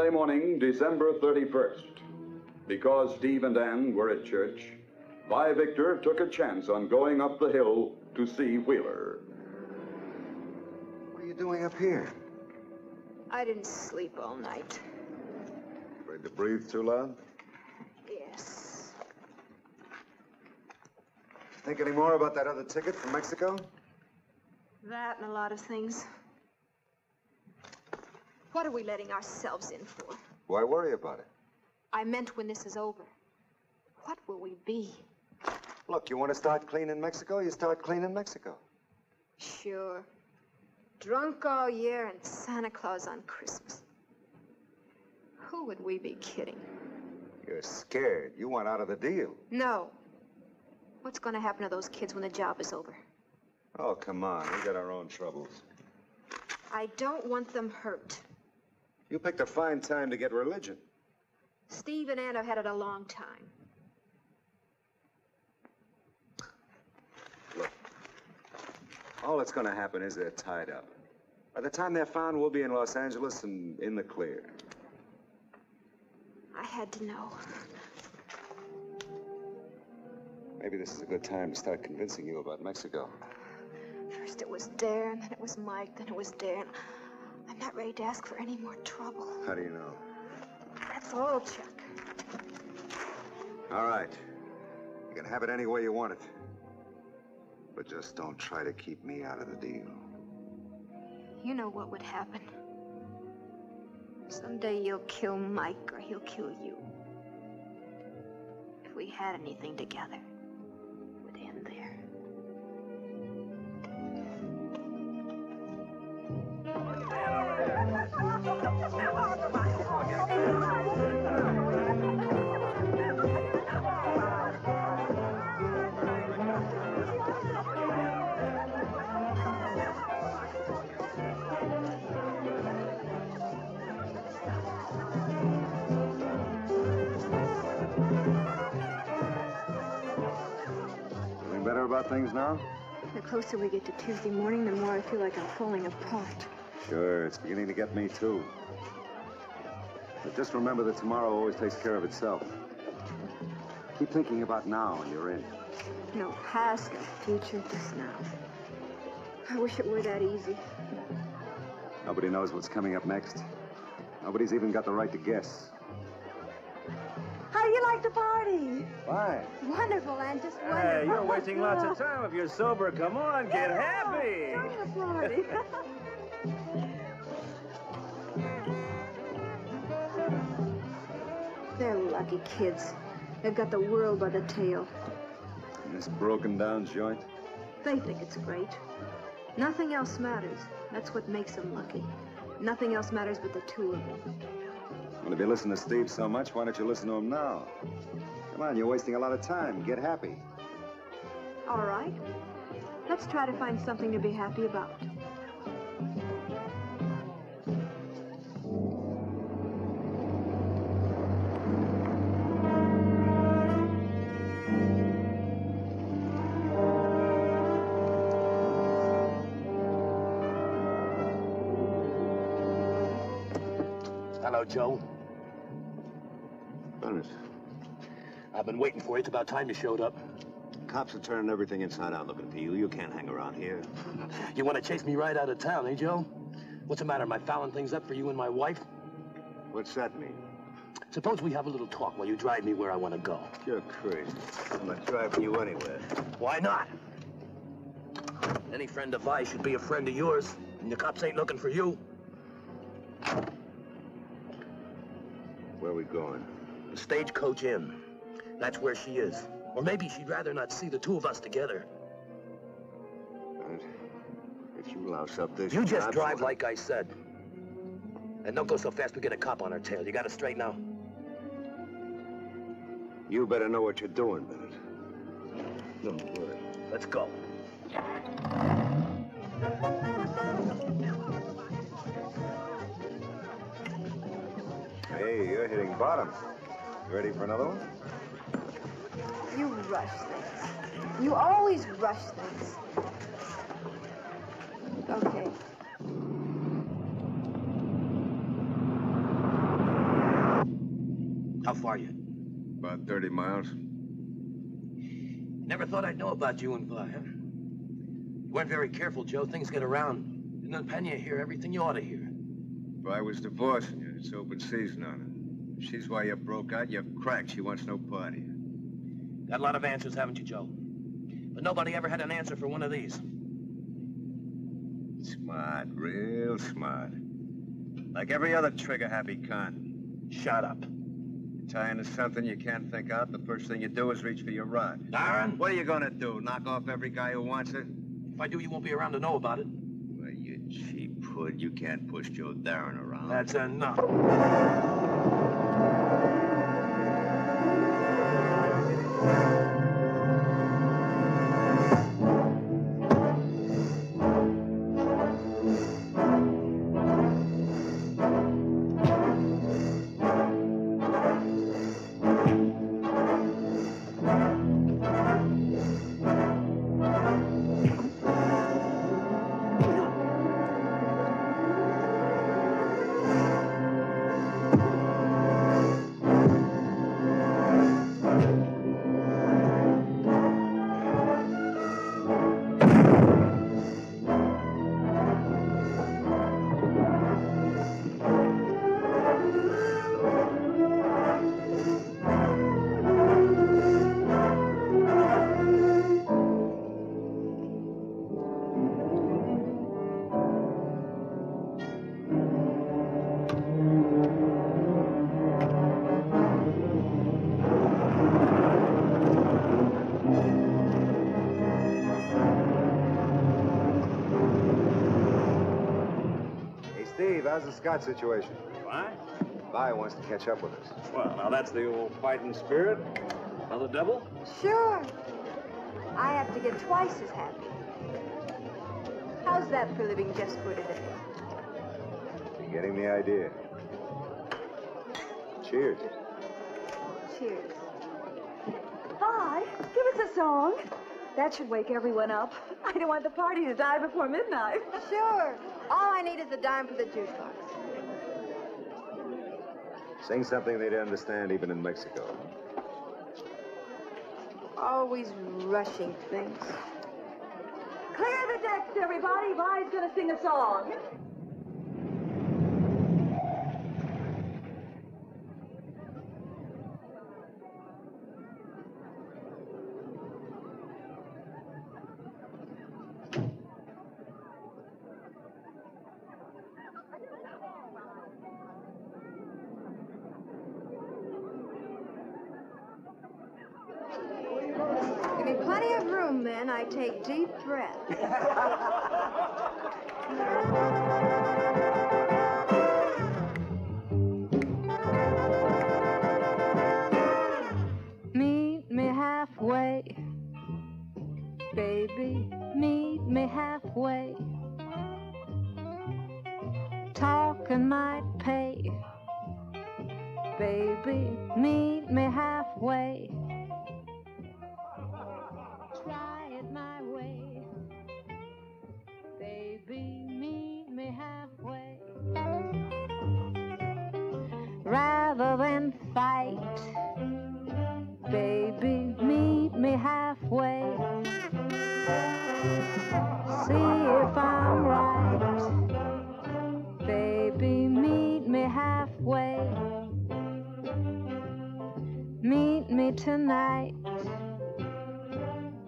Sunday morning, December 31st. Because Steve and Ann were at church, Vi Victor took a chance on going up the hill to see Wheeler. What are you doing up here? I didn't sleep all night. Afraid to breathe too loud? Yes. Think any more about that other ticket from Mexico? That and a lot of things. What are we letting ourselves in for? Why worry about it? I meant when this is over. What will we be? Look, you want to start clean in Mexico? You start clean in Mexico. Sure. Drunk all year and Santa Claus on Christmas. Who would we be kidding? You're scared. You want out of the deal. No. What's going to happen to those kids when the job is over? Oh, come on. We got our own troubles. I don't want them hurt. You picked a fine time to get religion. Steve and Ann have had it a long time. Look, all that's going to happen is they're tied up. By the time they're found, we'll be in Los Angeles and in the clear. I had to know. Maybe this is a good time to start convincing you about Mexico. First it was Darren, then it was Mike, then it was Darren. I'm not ready to ask for any more trouble. How do you know? That's all, Chuck. All right. You can have it any way you want it. But just don't try to keep me out of the deal. You know what would happen. Someday you'll kill Mike or he'll kill you. If we had anything together, things now? The closer we get to Tuesday morning, the more I feel like I'm falling apart. Sure, it's beginning to get me too. But just remember that tomorrow always takes care of itself. Keep thinking about now and you're in. No past, no future, just now. I wish it were that easy. Nobody knows what's coming up next. Nobody's even got the right to guess. How do you like the party? Why? Wonderful, and just wonderful. Hey, you're wasting lots of time. If you're sober, come on, get happy. Join the party. They're lucky kids. They've got the world by the tail. In this broken down joint? They think it's great. Nothing else matters. That's what makes them lucky. Nothing else matters but the two of them. Well, if you listen to Steve so much, why don't you listen to him now? Come on, you're wasting a lot of time. Get happy. All right. Let's try to find something to be happy about. Hello, Joe. I've been waiting for you. It's about time you showed up. cops are turning everything inside out looking for you. You can't hang around here. You want to chase me right out of town, eh, Joe? What's the matter? Am I fouling things up for you and my wife? What's that mean? Suppose we have a little talk while you drive me where I want to go. You're crazy. I'm not driving you anywhere. Why not? Any friend of I should be a friend of yours, and the cops ain't looking for you. Where are we going? The stagecoach inn. That's where she is. Or maybe she'd rather not see the two of us together. Bennett, if you louse up this You just drive like I said. And don't go so fast we get a cop on our tail. You got it straight now? You better know what you're doing, Bennett. Don't worry. Let's go. Hey, you're hitting bottom. You ready for another one? You rush things. You always rush things. Okay. How far are you? About 30 miles. Never thought I'd know about you and Vi, huh? You weren't very careful, Joe. Things get around. And then Pena hear everything you ought to hear. If I was divorcing you, it's open season on her. She's why you broke out, you're cracked. She wants no part of you. Got a lot of answers, haven't you, Joe? But nobody ever had an answer for one of these. Smart, real smart. Like every other trigger-happy con. Shut up. You tie into something you can't think out, the first thing you do is reach for your rod. Darren? What are you gonna do? Knock off every guy who wants it? If I do, you won't be around to know about it. Well, you cheap hood. You can't push Joe Darren around. That's enough. How's the Scott situation? Why? Vi wants to catch up with us. Well, now that's the old fighting spirit. Another double? Sure. I have to get twice as happy. How's that for living just for today? You're getting the idea. Cheers. Cheers. Vi, give us a song. That should wake everyone up. I don't want the party to die before midnight. Sure. All I need is a dime for the jukebox. Sing something they'd understand even in Mexico. Always rushing things. Clear the decks, everybody. Vi's gonna sing a song. Give me plenty of room, then. I take deep breaths.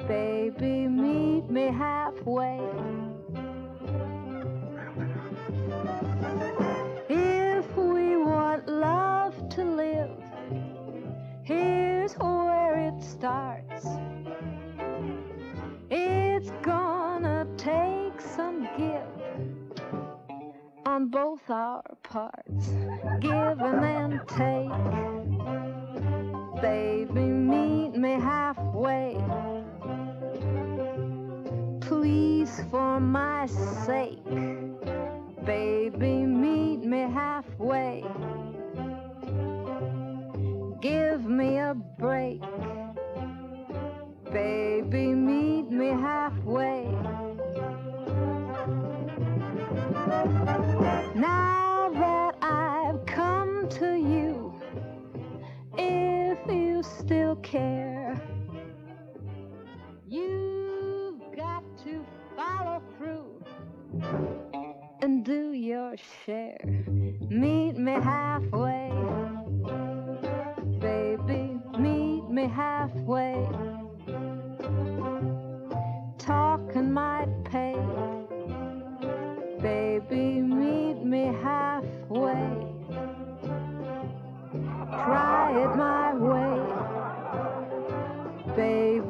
Baby, meet me halfway. If we want love to live, here's where it starts. It's gonna take some give on both our parts, give and then take. Baby, meet me halfway. Please, for my sake, baby, meet me halfway. Give me a break. Baby, meet me halfway. Now that I've come to you, if you still care, to follow through and do your share. Meet me halfway, baby, meet me halfway. Talking might pay, baby, meet me halfway. Try it my way, baby.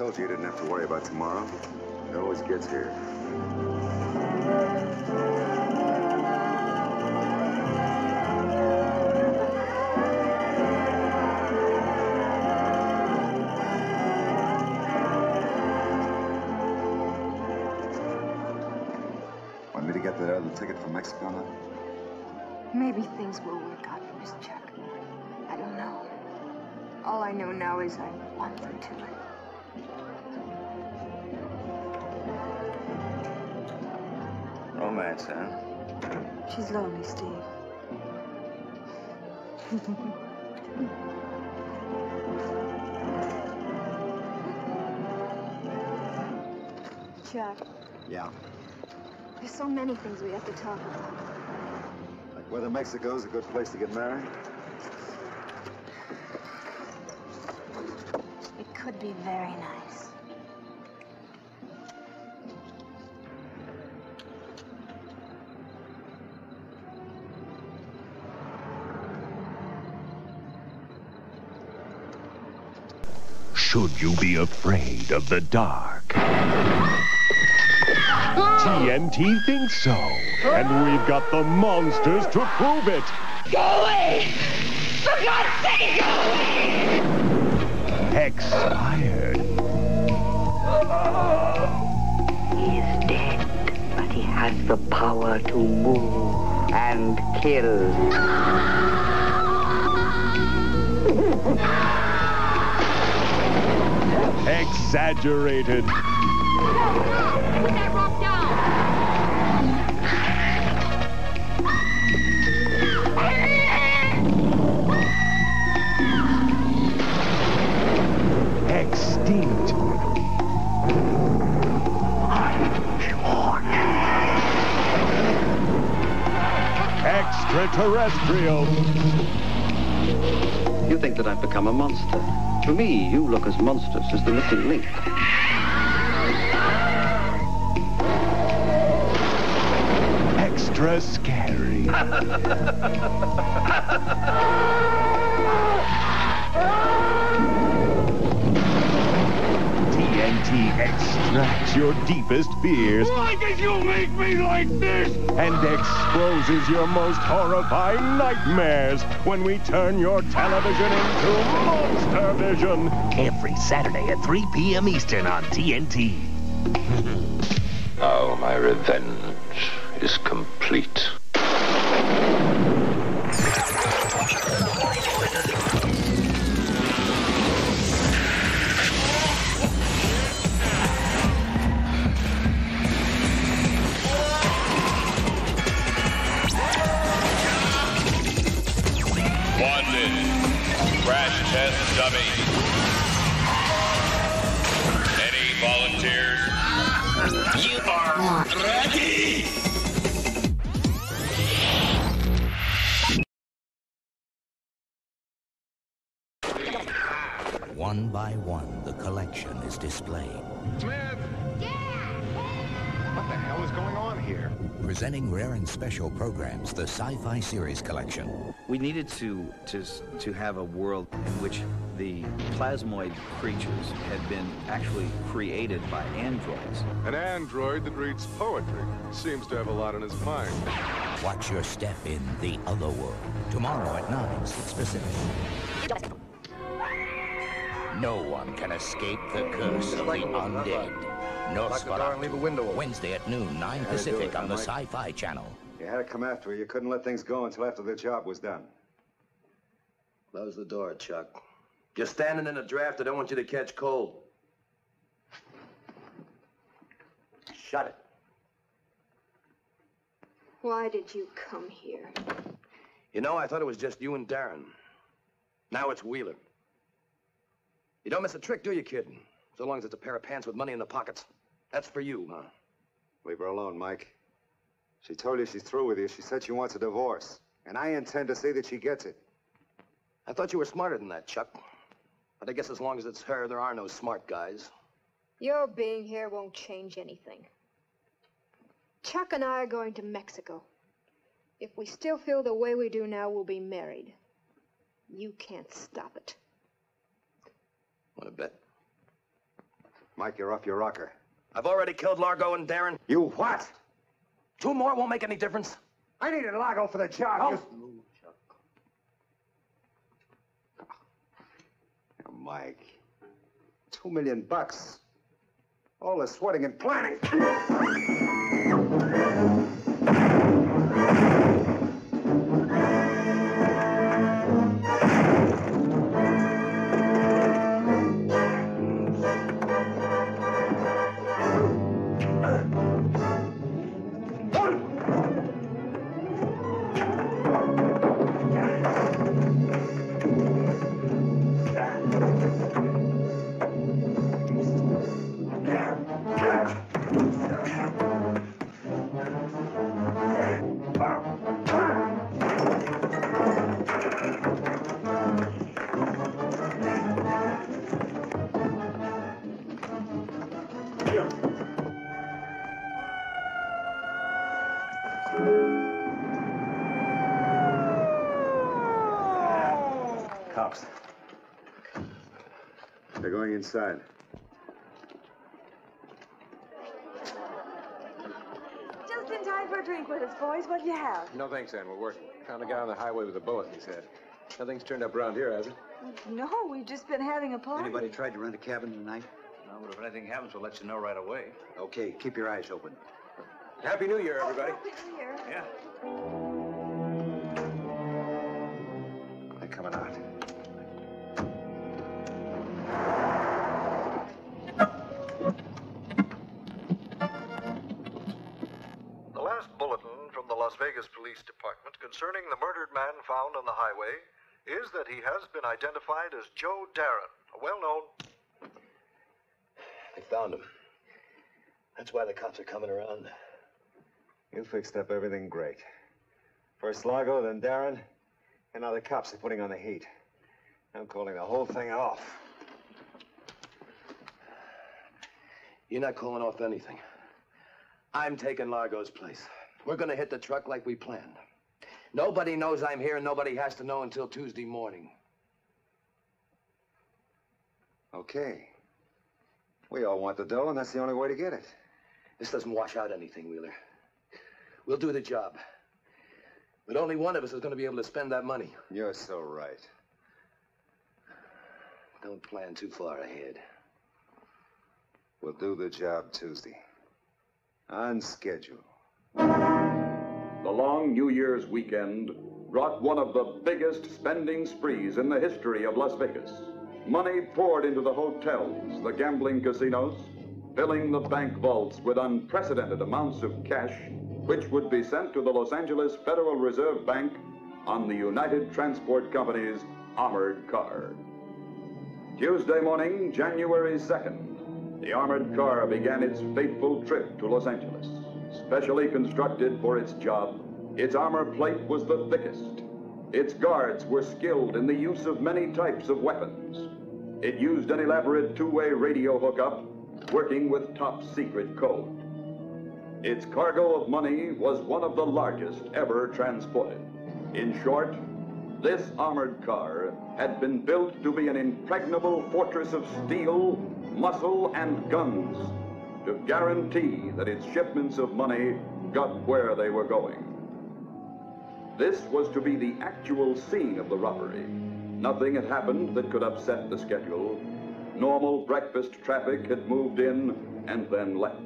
Told you you didn't have to worry about tomorrow. It always gets here. Want me to get that other ticket for Mexico now? Maybe things will work out for Miss Chuck. I don't know. All I know now is I want them to. Romance, huh? She's lonely, Steve. Chuck, Yeah. there's so many things we have to talk about. Like whether Mexico's a good place to get married? be very nice. Should you be afraid of the dark? TNT thinks so, and we've got the monsters to prove it. Go away! For God's sake, go away! Expired. He's dead, but he has the power to move and kill. Exaggerated. Extraterrestrial. You think that I've become a monster. To me, you look as monstrous as the missing link. Extra scary. TNT extracts your deepest fears Why did you make me like this? and exposes your most horrifying nightmares when we turn your television into Monster Vision. Every Saturday at 3 p.m. Eastern on TNT. oh, my revenge going on here? Presenting rare and special programs, the Sci-Fi Series Collection. We needed to, to, to have a world in which the plasmoid creatures had been actually created by androids. An android that reads poetry. Seems to have a lot on his mind. Watch your step in The Other World. Tomorrow at 9, 6 Pacific. No one can escape the curse of the undead. Lock the door and leave a window open. Wednesday at noon, 9 How to do Pacific it, on the Mike? Sci-Fi Channel. You had to come after her. You couldn't let things go until after the job was done. Close the door, Chuck. You're standing in a draft. I don't want you to catch cold. Shut it. Why did you come here? You know, I thought it was just you and Darren. Now it's Wheeler. You don't miss a trick, do you, kid? So long as it's a pair of pants with money in the pockets. That's for you, huh? Leave her alone, Mike. She told you she's through with you. She said she wants a divorce. And I intend to see that she gets it. I thought you were smarter than that, Chuck. But I guess as long as it's her, there are no smart guys. Your being here won't change anything. Chuck and I are going to Mexico. If we still feel the way we do now, we'll be married. You can't stop it. Want to bet? Mike, you're off your rocker. I've already killed Largo and Darren. You what? Two more won't make any difference. I needed Largo for the job. You- Oh, Mike. Two million bucks. All the sweating and planning. Inside. Just in time for a drink with us, boys. What'd you have? No thanks, Ann. We're working. Found a guy on the highway with a bullet in his head. Nothing's turned up around here, has it? No, we've just been having a party. Anybody tried to rent a cabin tonight? No, but if anything happens, we'll let you know right away. Okay, keep your eyes open. Happy New Year, everybody. Oh, happy New Year. Yeah. They're coming out. Vegas Police Department concerning the murdered man found on the highway is that he has been identified as Joe Darren, a well known. They found him. That's why the cops are coming around. You fixed up everything great. First Largo, then Darren, and now the cops are putting on the heat. I'm calling the whole thing off. You're not calling off anything. I'm taking Largo's place. We're gonna hit the truck like we planned. Nobody knows I'm here, and nobody has to know until Tuesday morning. Okay. We all want the dough, and that's the only way to get it. This doesn't wash out anything, Wheeler. We'll do the job. But only one of us is gonna be able to spend that money. You're so right. Don't plan too far ahead. We'll do the job Tuesday. On schedule. The long New Year's weekend brought one of the biggest spending sprees in the history of Las Vegas. Money poured into the hotels, the gambling casinos, filling the bank vaults with unprecedented amounts of cash, which would be sent to the Los Angeles Federal Reserve Bank on the United Transport Company's armored car. Tuesday morning, January 2nd, the armored car began its fateful trip to Los Angeles. Specially constructed for its job, its armor plate was the thickest. Its guards were skilled in the use of many types of weapons. It used an elaborate two-way radio hookup, working with top secret code. Its cargo of money was one of the largest ever transported. In short, this armored car had been built to be an impregnable fortress of steel, muscle, and guns to guarantee that its shipments of money got where they were going. This was to be the actual scene of the robbery. Nothing had happened that could upset the schedule. Normal breakfast traffic had moved in and then left.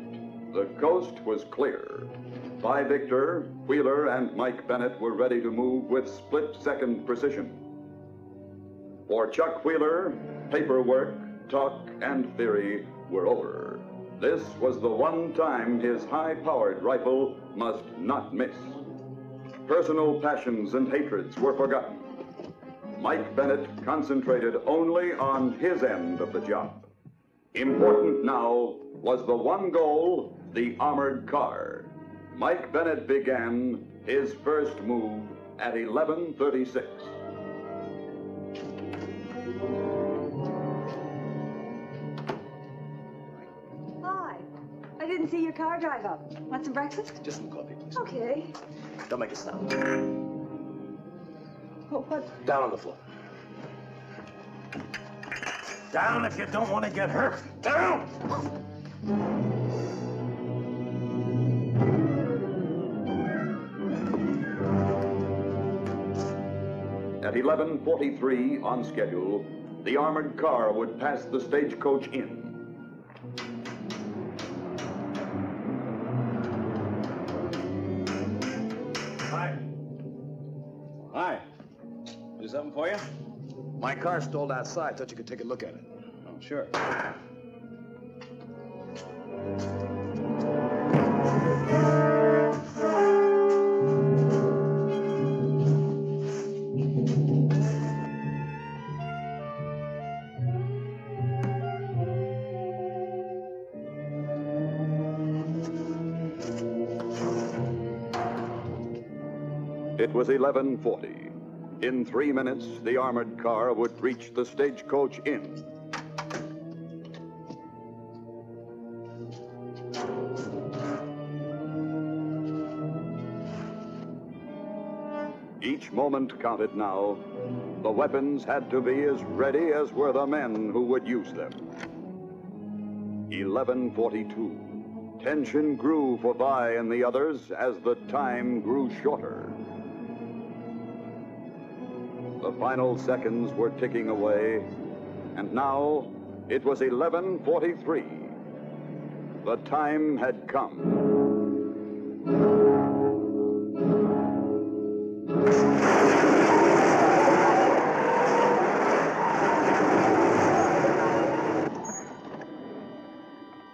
The coast was clear. By Victor, Wheeler, and Mike Bennett were ready to move with split second precision. For Chuck Wheeler, paperwork, talk, and theory were over. This was the one time his high powered rifle must not miss. Personal passions and hatreds were forgotten. Mike Bennett concentrated only on his end of the job. Important now was the one goal the armored car. Mike Bennett began his first move at 1136. Your car drive up. Want some breakfast? Just some coffee, please. Okay. Don't make a sound. Oh, what? Down on the floor. Down if you don't want to get hurt. Down! At 11:43 on schedule, the armored car would pass the stagecoach inn. Something for you? My car stalled outside. Thought you could take a look at it. Oh, sure. It was 11:40. In 3 minutes, the armored car would reach the stagecoach inn. Each moment counted now. The weapons had to be as ready as were the men who would use them. 1142. Tension grew for Vi and the others as the time grew shorter. The final seconds were ticking away, and now it was 1143. The time had come.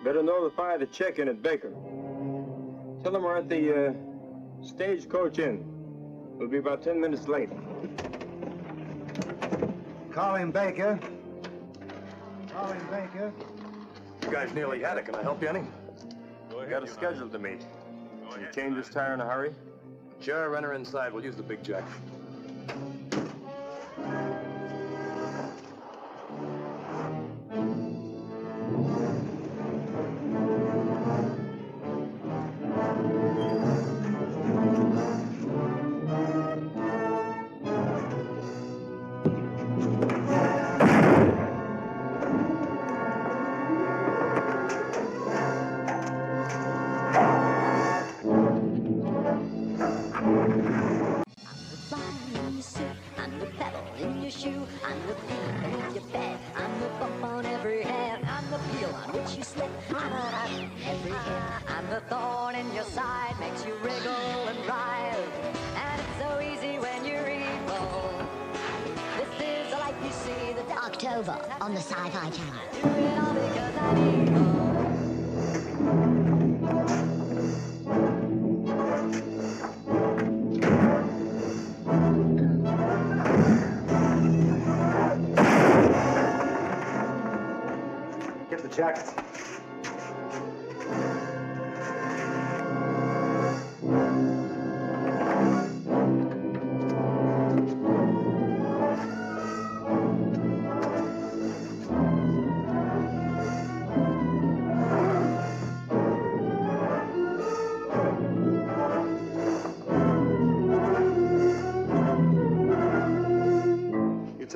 Better notify the check-in at Baker. Tell them we're at the uh, Stagecoach Inn. We'll be about ten minutes late. Calling Baker. Calling Baker. You guys nearly had it. Can I help you any? We got a schedule to meet. Can you change this tire in a hurry? Sure, run her inside. We'll use the big jack.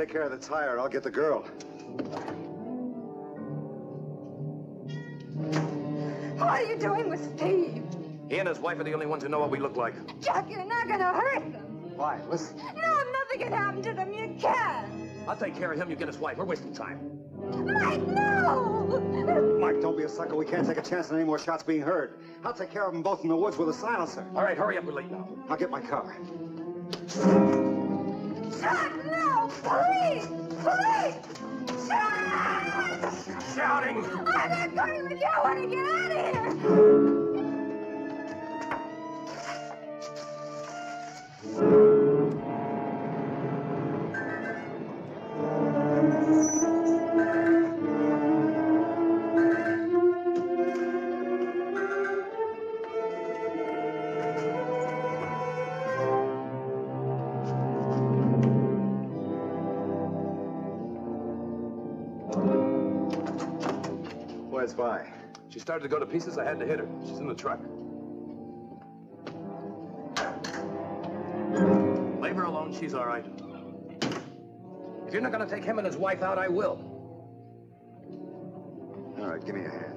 Take care of the tire, I'll get the girl. What are you doing with Steve? He and his wife are the only ones who know what we look like. Jack, you're not gonna hurt them. Why? Listen. No, nothing can happen to them. You can't. I'll take care of him. You get his wife. We're wasting time. Mike, no! Mike, don't be a sucker. We can't take a chance on any more shots being heard. I'll take care of them both in the woods with a silencer. All right, hurry up. We're late now. I'll get my car. Jack, no! Please! Please! Jack! Shouting! I'm not going with you. I want to get out of here. Where's started to go to pieces. I had to hit her. She's in the truck. Leave her alone. She's all right. If you're not going to take him and his wife out, I will. All right, give me a hand.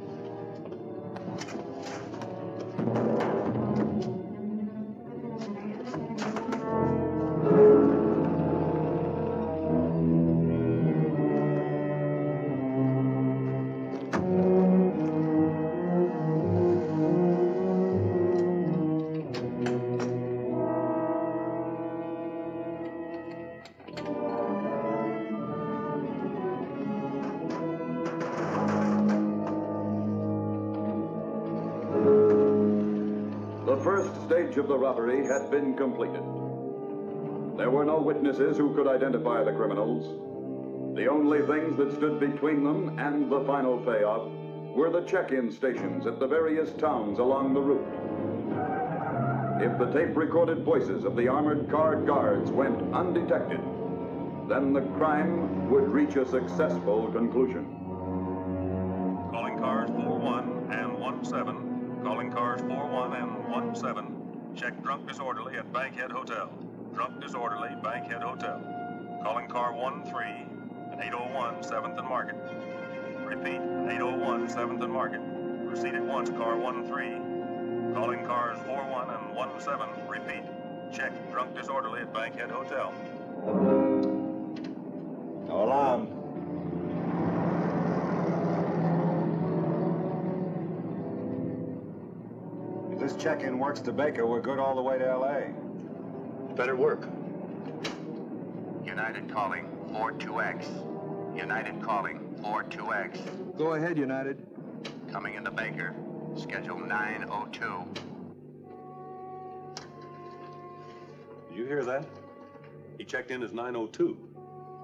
Stage of the robbery had been completed. There were no witnesses who could identify the criminals. The only things that stood between them and the final payoff were the check-in stations at the various towns along the route. If the tape-recorded voices of the armored car guards went undetected, then the crime would reach a successful conclusion. Drunk disorderly at Bankhead Hotel. drunk disorderly, Bankhead Hotel. Calling car 1-3 at 801 7th and Market. Repeat, 801 7th and Market. Proceed at once, car 1-3. Calling cars 41 and 17. Repeat, check drunk disorderly at Bankhead Hotel. Alarm. Check-in works to Baker, we're good all the way to L.A. Better work. United calling 42X. United calling 42X. Go ahead, United. Coming into Baker. Schedule 902. Did you hear that? He checked in as 902.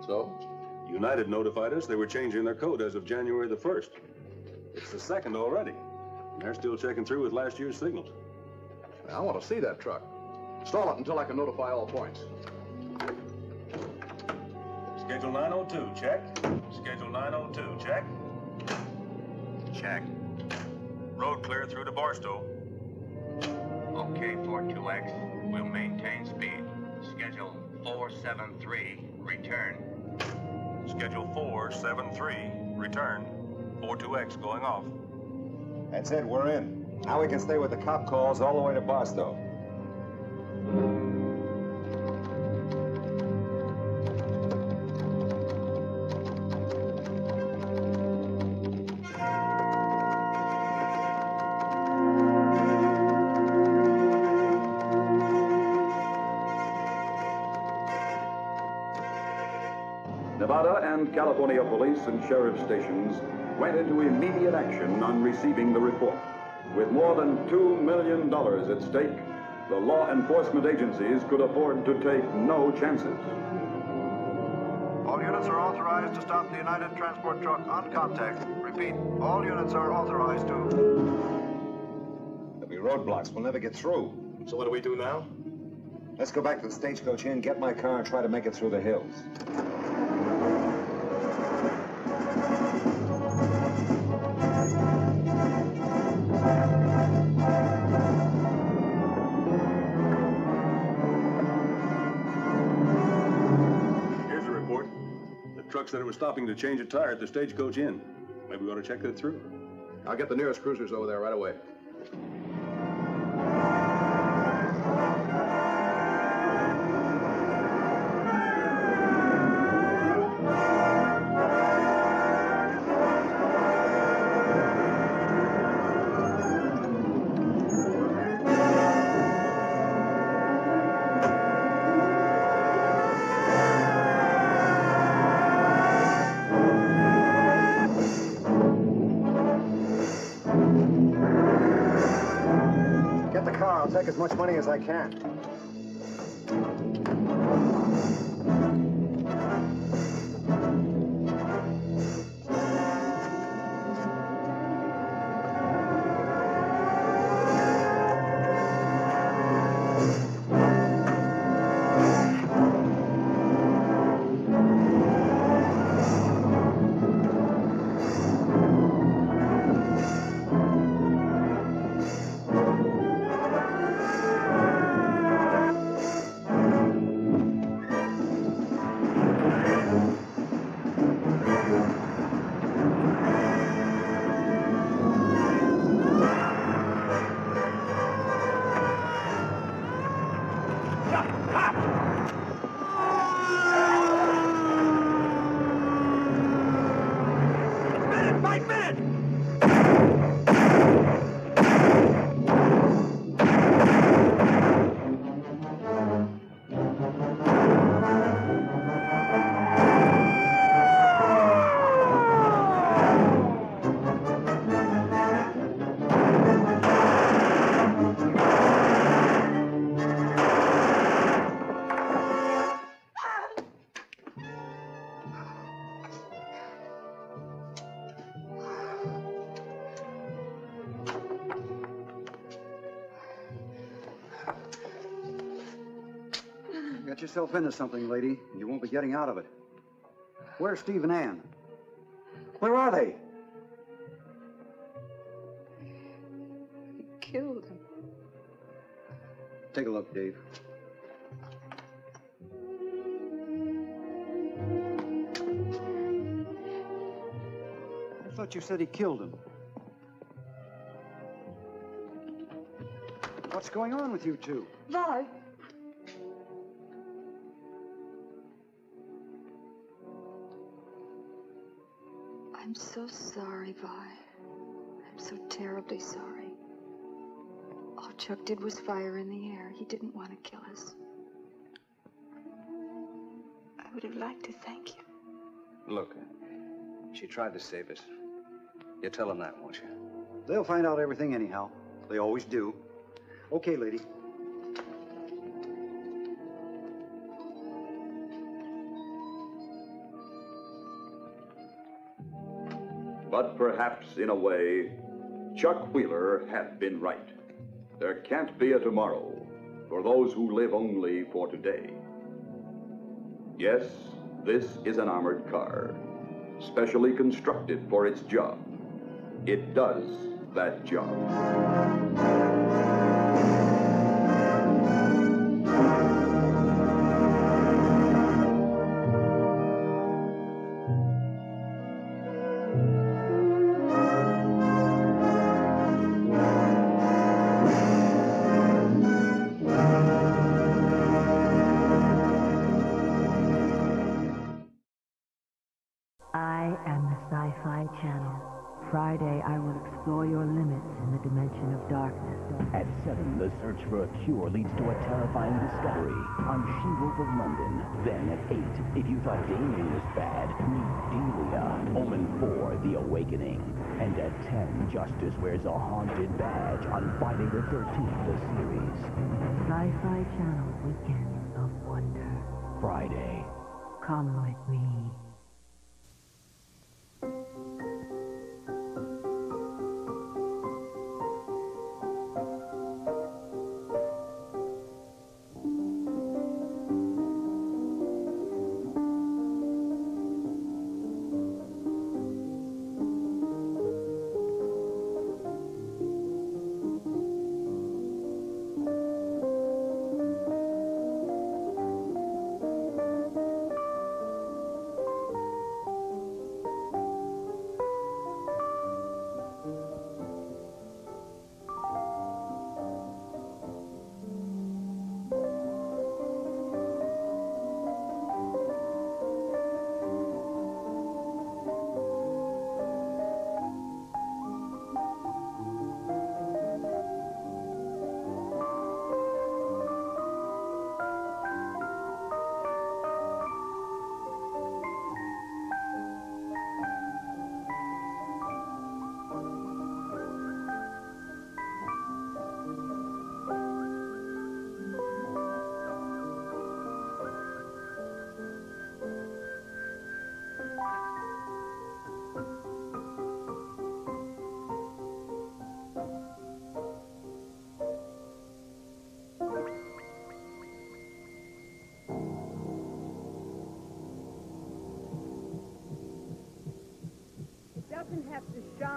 So? United notified us they were changing their code as of January the 1st. It's the second already. And they're still checking through with last year's signals. I want to see that truck. Stall it until I can notify all points. Schedule 902, check. Schedule 902, check. Check. Road clear through to Barstow. Okay, 42X. We'll maintain speed. Schedule 473. Return. Schedule 473, return. 42X going off. That's it, we're in. Now we can stay with the cop calls all the way to Barstow. Nevada and California police and sheriff stations went into immediate action on receiving the report. With more than $2 million at stake, the law enforcement agencies could afford to take no chances. All units are authorized to stop the United transport truck on contact. Repeat, all units are authorized to. There'll be roadblocks. We'll never get through. So what do we do now? Let's go back to the stagecoach inn, get my car, and try to make it through the hills. Truck said it was stopping to change a tire at the Stagecoach Inn. Maybe we ought to check that through. I'll get the nearest cruisers over there right away. As I can. got yourself into something, lady, and you won't be getting out of it. Where's Steve and Ann? Where are they? He killed him. Take a look, Dave. I thought you said he killed him. What's going on with you two? Why? Sorry, Vi. I'm so terribly sorry. All Chuck did was fire in the air. He didn't want to kill us. I would have liked to thank you. Look, she tried to save us. You tell them that, won't you? They'll find out everything anyhow. They always do. Okay, lady. But perhaps, in a way, Chuck Wheeler had been right. There can't be a tomorrow for those who live only for today. Yes, this is an armored car, specially constructed for its job. It does that job. Cure leads to a terrifying discovery on She-Wolf of London. Then at 8, if you thought Damien was bad, meet Delia, Omen 4, The Awakening. And at 10, Justice wears a haunted badge on Friday the 13th, the series. Sci-Fi Channel Weekend of Wonder. Friday. Come with me.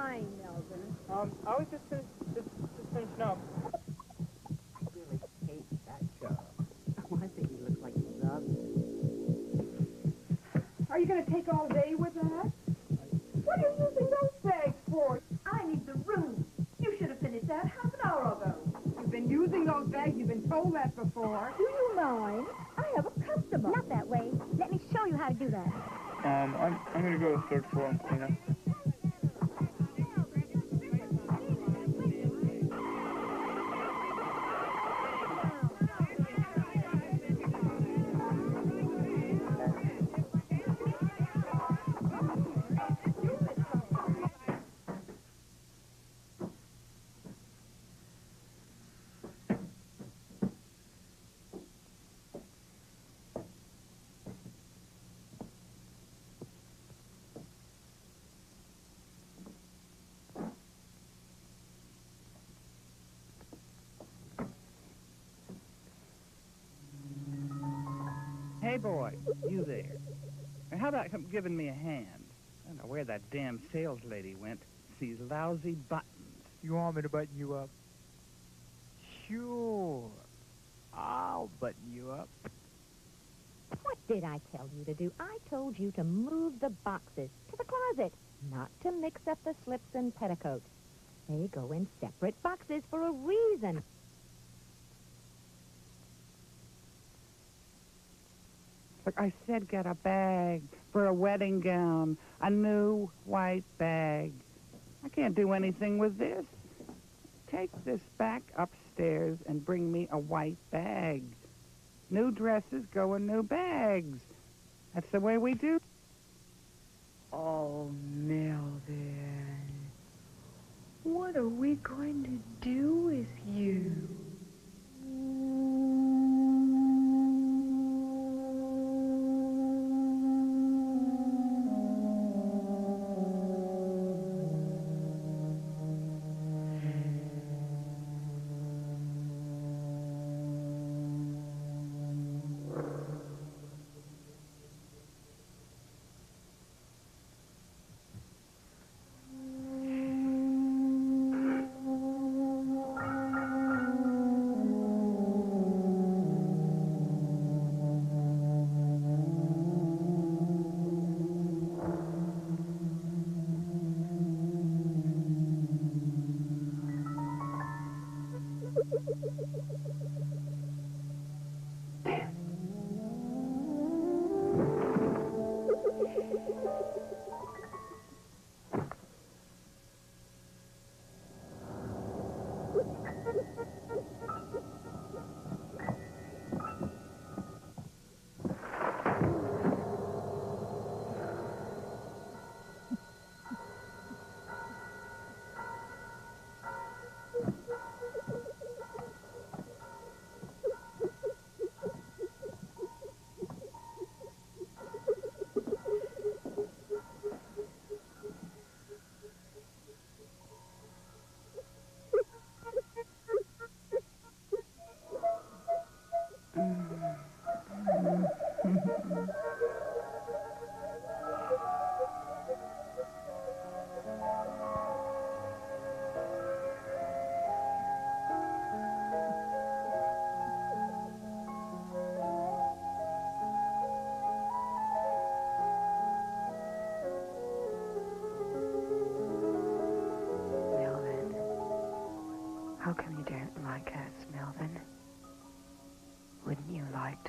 To Melvin. Um, I was just finished, just, Hey, boy, you there. Now, how about giving me a hand? I don't know where that damn sales lady went. These lousy buttons. You want me to button you up? Sure. I'll button you up. What did I tell you to do? I told you to move the boxes to the closet. not to mix up the slips and petticoats. They go in separate boxes for a reason. I said get a bag for a wedding gown. A new white bag. I can't do anything with this. Take this back upstairs and bring me a white bag. New dresses go in new bags. That's the way we do. Oh, Melvin. What are we going to do with you?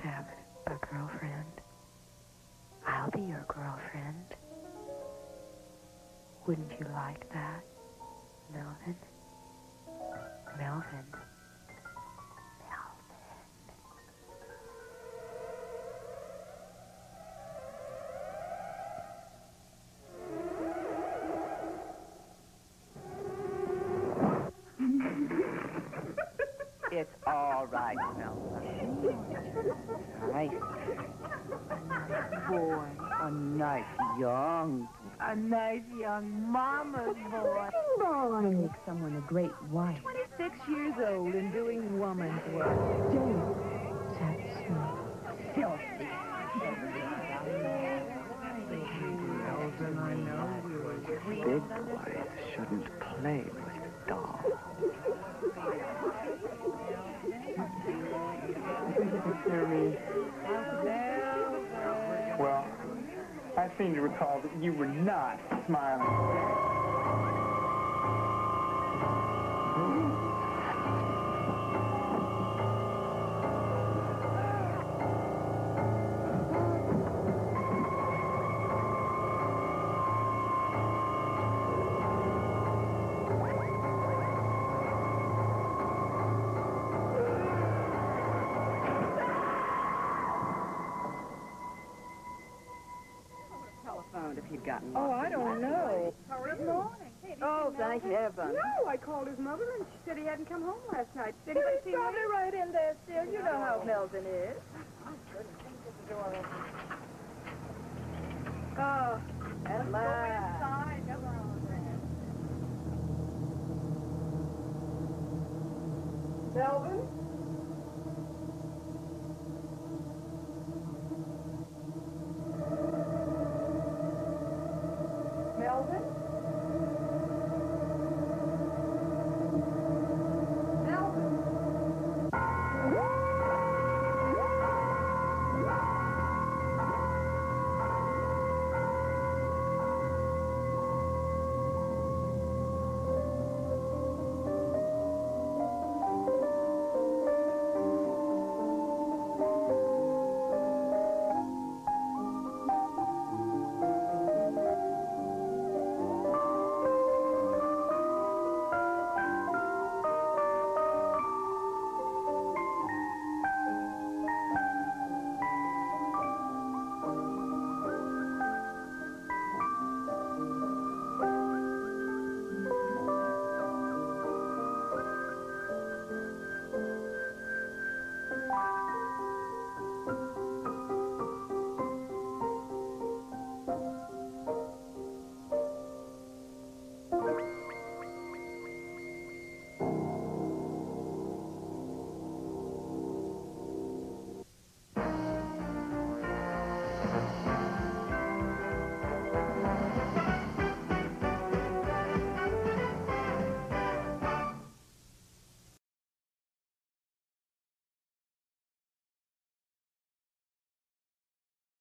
To have a girlfriend? I'll be your girlfriend. Wouldn't you like that, Melvin? Melvin. It's all right, Melvin. Someone a great wife. 26 years old and doing woman's work. Don't touch me. Filthy. I know you were sweet. Big boys shouldn't play with dolls. Well, I seem to recall that you were not smiling. Telephoned if he'd gotten Oh, lost I in don't the know. Good morning. Oh, thank heaven. No, I called his mother and she said he hadn't come home last night. Did anybody see probably right in there still. You know how Melvin is. Oh, oh at last. Melvin?